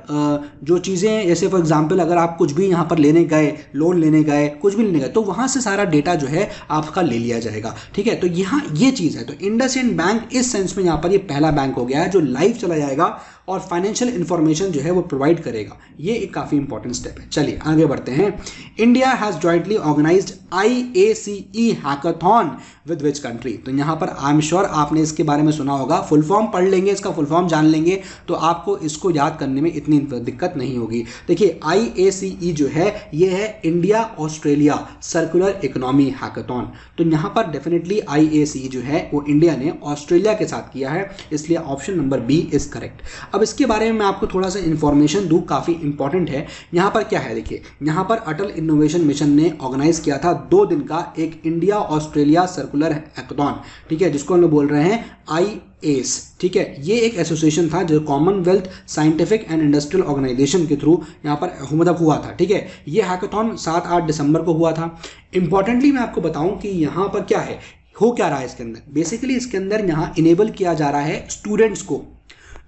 जो चीज़ें जैसे फॉर एग्ज़ाम्पल अगर आप कुछ भी यहाँ पर लेने गए लोन लेने गए, कुछ भी लेने गए तो वहाँ से सारा डेटा जो है आपका ले लिया जाएगा, ठीक है? तो यहाँ ये चीज़ है। तो इंडस बैंक इस सेंस में यहाँ पर ये पहला बैंक हो गया है जो लाइव चला जाएगा। और फाइनेंशियल इंफॉर्मेशन जो है वो प्रोवाइड करेगा। ये एक काफ़ी इंपॉर्टेंट स्टेप है। चलिए, आगे बढ़ते हैं। India has jointly organised I A C E hackathon with which country तो यहाँ पर आई एम श्योर आपने इसके बारे में सुना होगा। फुल फॉर्म पढ़ लेंगे, इसका फुल फॉर्म जान लेंगे। तो आपको इसको याद करने में इतनी दिक्कत नहीं होगी। देखिए आई ए सी ई जो है, ये है India Australia circular economy hackathon तो यहाँ पर डेफिनेटली आई ए सी ई जो है, वो इंडिया ने ऑस्ट्रेलिया के साथ किया है। इसलिए option number B is correct इसके बारे में मैं आपको थोड़ा सा इन्फॉर्मेशन दूँ, काफ़ी इंपॉर्टेंट है। यहाँ पर क्या है, देखिए, यहाँ पर अटल इनोवेशन मिशन ने ऑर्गेनाइज किया था दो दिन का एक इंडिया ऑस्ट्रेलिया सर्कुलर हैकाथॉन ठीक है, जिसको हम लोग बोल रहे हैं आई एस ठीक है। ये एक एसोसिएशन था जो Commonwealth scientific and industrial organisation के थ्रू यहाँ पर मतलब हुआ था, ठीक है। ये हैकाथॉन सात आठ दिसंबर को हुआ था। इंपॉर्टेंटली मैं आपको बताऊँ कि यहाँ पर क्या है, हो क्या रहा है इसके अंदर? बेसिकली इसके अंदर यहाँ इनेबल किया जा रहा है स्टूडेंट्स को।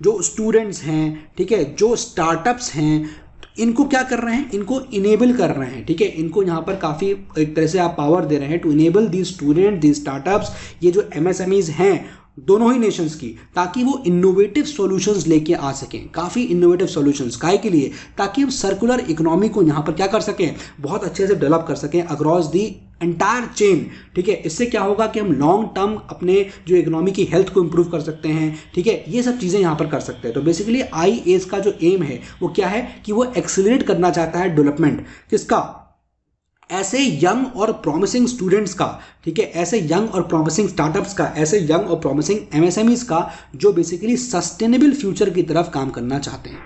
जो स्टूडेंट्स हैं, ठीक है, जो स्टार्टअप्स हैं, इनको क्या कर रहे हैं? इनको इनेबल कर रहे हैं, ठीक है? इनको यहाँ पर काफ़ी एक तरह से आप पावर दे रहे हैं to enable the student the startups ये जो एमएसएमईज हैं दोनों ही नेशंस की, ताकि वो इनोवेटिव सॉल्यूशंस लेके आ सकें, काफ़ी इनोवेटिव सॉल्यूशंस काय के लिए? ताकि हम सर्कुलर इकोनॉमी को यहाँ पर क्या कर सकें? बहुत अच्छे से डेवलप कर सकें अक्रॉस दी एंटायर चेन ठीक है? इससे क्या होगा कि हम लॉन्ग टर्म अपने जो इकोनॉमी की हेल्थ को इंप्रूव कर सकते हैं, ठीक है? ये सब चीज़ें यहाँ पर कर सकते हैं। तो बेसिकली आई का जो एम है, वो क्या है कि वो एक्सिलेट करना चाहता है डेवलपमेंट किसका? ऐसे यंग और प्रॉमिसिंग स्टूडेंट्स का, ठीक है, ऐसे यंग और प्रॉमिसिंग स्टार्टअप्स का, ऐसे यंग और प्रॉमिसिंग एमएसएमईज का, जो बेसिकली सस्टेनेबल फ्यूचर की तरफ़ काम करना चाहते हैं,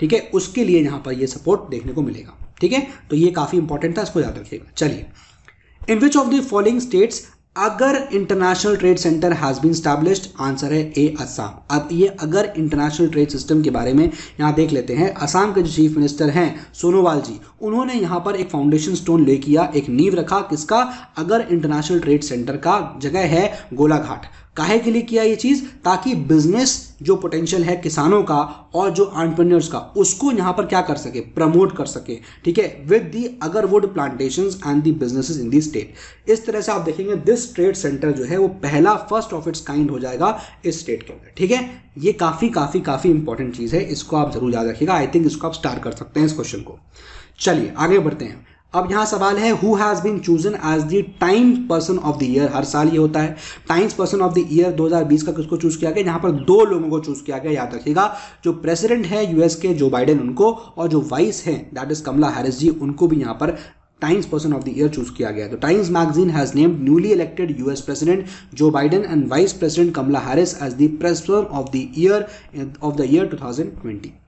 ठीक है, उसके लिए यहाँ पर ये सपोर्ट देखने को मिलेगा, ठीक है तो ये काफ़ी इंपॉर्टेंट था, इसको याद रखिएगा। चलिए in which of the following states agar international trade centre has been established answer है ए असम अब ये अगर इंटरनेशनल ट्रेड सिस्टम के बारे में यहाँ देख लेते हैं। असम के जो चीफ मिनिस्टर हैं, सोनोवाल जी, उन्होंने यहाँ पर एक फाउंडेशन स्टोन ले किया, एक नींव रखा, किसका? अगर इंटरनेशनल ट्रेड सेंटर का, जगह है गोलाघाट। काहे के लिए किया ये चीज़? ताकि बिज़नेस जो पोटेंशियल है किसानों का और जो आंट्रप्रन्योर्स का, उसको यहाँ पर क्या कर सके? प्रमोट कर सके। ठीक है? With the agar wood plantation and the businesses in the state इस तरह से आप देखेंगे दिस ट्रेड सेंटर जो है, वो पहला फ़र्स्ट ऑफ़ इट्स काइंड हो जाएगा इस स्टेट के अंदर। ठीक है? ये काफ़ी काफ़ी काफ़ी इंपॉर्टेंट चीज़ है। इसको आप ज़रूर याद रखिएगा। आई थिंक इसको आप स्टार्ट कर सकते हैं इस क्वेश्चन को। चलिए, आगे बढ़ते हैं। अब यहाँ सवाल है who has been chosen as the time person of the year हर साल ये होता है times person of the year 2020 का किसको चूज़ किया गया? यहाँ पर दो लोगों को चूज़ किया गया, याद रखिएगा। जो प्रेसिडेंट है यूएस के, जो बाइडेन उनको, और जो वाइस हैं that is Kamala Harris ji, उनको भी यहाँ पर Time's person of the year choose किया गया। तो Times magazine has named newly elected US president Joe Biden and vice president Kamala Harris as the president of the year of the year 2020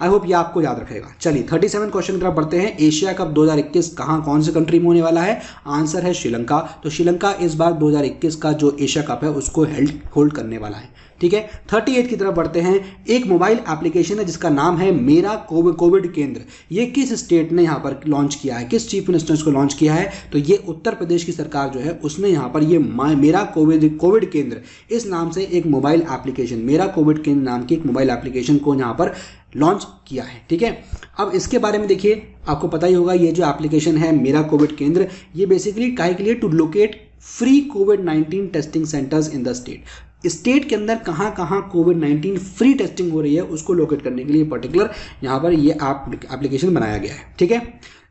I hope ये आपको याद रखेगा। चलिए thirty seven question की तरफ़ बढ़ते हैं। एशिया कप 2021 कहाँ, कौन से कंट्री में होने वाला है? आंसर है श्रीलंका। तो श्रीलंका इस बार 2021 का जो एशिया कप है, उसको हेल्ड होल्ड करने वाला है। ठीक है? थर्टी एट की तरफ़ बढ़ते हैं। एक मोबाइल एप्लीकेशन है, जिसका नाम है मेरा कोविड केंद्र। ये किस स्टेट ने यहाँ पर लॉन्च किया है? किस चीफ मिनिस्टर को लॉन्च किया है? तो ये उत्तर प्रदेश की सरकार जो है, उसने यहाँ पर ये मेरा कोविड कोविड केंद्र। इस नाम से एक मोबाइल एप्लीकेशन मेरा कोविड केंद्र नाम की एक मोबाइल एप्लीकेशन को यहाँ पर लॉन्च किया है, ठीक है? अब इसके बारे में देखिए, आपको पता ही होगा, ये जो एप्लीकेशन है, मेरा कोविड केंद्र, ये बेसिकली काहे के लिए? To locate free covid 19 testing centres in the state state के अंदर कहाँ कहाँ कोविड 19 फ्री टेस्टिंग हो रही है, उसको लोकेट करने के लिए पर्टिकुलर यहाँ पर ये एप्लीकेशन बनाया गया है, ठीक है?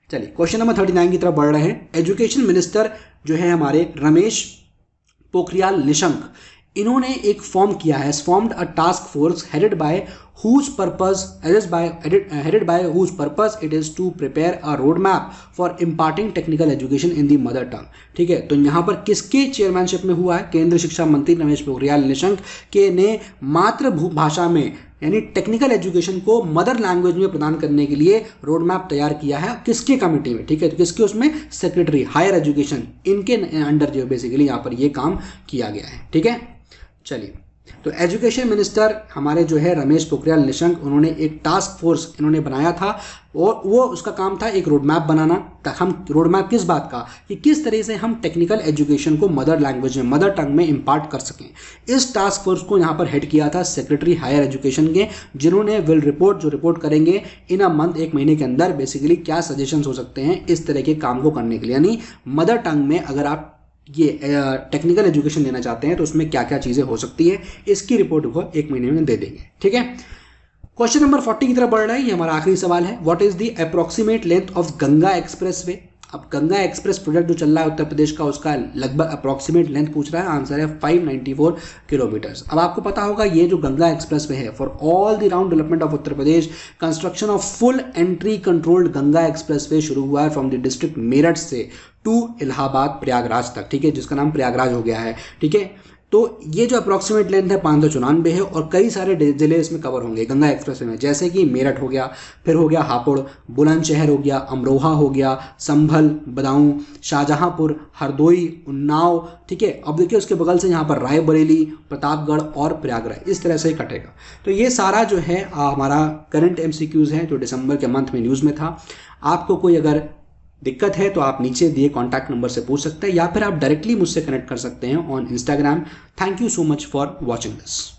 चलिए क्वेश्चन नंबर थर्टी नाइन की तरफ़ बढ़ रहे हैं। एजुकेशन मिनिस्टर जो है हमारे रमेश पोखरियाल निशंक, इन्होंने एक फॉर्म किया है formed a task force headed by whose purpose is by headed by whose purpose it is to prepare a roadmap for imparting technical education in the mother tongue. ठीक है? तो यहाँ पर किसके चेयरमैनशिप में हुआ है? केंद्र शिक्षा मंत्री रमेश पोखरियाल निशंक के ने मातृभू भाषा में, यानी टेक्निकल एजुकेशन को मदर लैंग्वेज में प्रदान करने के लिए रोड मैप तैयार किया है। किसके कमेटी में? ठीक है? तो किसके उसमें? सेक्रेटरी हायर एजुकेशन इनके अंडर जो बेसिकली यहाँ पर ये काम किया गया है। ठीक है? चलिए। तो एजुकेशन मिनिस्टर हमारे जो है रमेश पोखरियाल निशंक, उन्होंने एक टास्क फोर्स इन्होंने बनाया था और वो उसका काम था एक रोड मैप बनाना हम रोड मैप किस बात का? कि किस तरह से हम टेक्निकल एजुकेशन को मदर लैंग्वेज में मदर टंग में इम्पार्ट कर सकें। इस टास्क फोर्स को यहाँ पर हेड किया था सेक्रेटरी हायर एजुकेशन के, जिन्होंने विल रिपोर्ट जो रिपोर्ट करेंगे इन अ मंथ एक महीने के अंदर बेसिकली क्या सजेशन हो सकते हैं इस तरह के काम को करने के लिए। यानी मदर टंग में अगर आप ये टेक्निकल एजुकेशन देना चाहते हैं तो उसमें क्या क्या चीज़ें हो सकती है, इसकी रिपोर्ट को एक महीने में दे देंगे, ठीक है? क्वेश्चन नंबर फोर्टी की तरफ़ बढ़ रहा है, ये हमारा आखिरी सवाल है what is the approximate length of Ganga expressway अब गंगा एक्सप्रेस प्रोजेक्ट जो चल रहा है उत्तर प्रदेश का, उसका लगभग अप्रोक्सीमेट लेंथ पूछ रहा है आंसर है 594 किलोमीटर्स अब आपको पता होगा, ये जो गंगा एक्सप्रेस वे है for all the round development of Uttar Pradesh construction of full entry controlled Ganga expressway शुरू हुआ है फ्रॉम द डिस्ट्रिक्ट मेरठ से। टू इलाहाबाद प्रयागराज तक, ठीक है, जिसका नाम प्रयागराज हो गया है, ठीक है? तो ये जो अप्रॉक्सीमेट लेंथ है पाँच सौ चौरानवे है और कई सारे ज़िले इसमें कवर होंगे, गंगा एक्सप्रेस में, जैसे कि मेरठ हो गया, फिर हो गया हापुड़, बुलंदशहर हो गया, अमरोहा हो गया, संभल, बदाऊं, शाहजहांपुर, हरदोई, उन्नाव, ठीक है? अब देखिए उसके बगल से यहाँ पर रायबरेली, प्रतापगढ़ और प्रयागराज, इस तरह से कटेगा। तो ये सारा जो है हमारा करंट एम है, जो दिसंबर के मंथ में न्यूज़ में था। आपको कोई अगर दिक्कत है तो आप नीचे दिए कॉन्टैक्ट नंबर से पूछ सकते हैं या फिर आप डायरेक्टली मुझसे कनेक्ट कर सकते हैं on Instagram thank you so much for watching this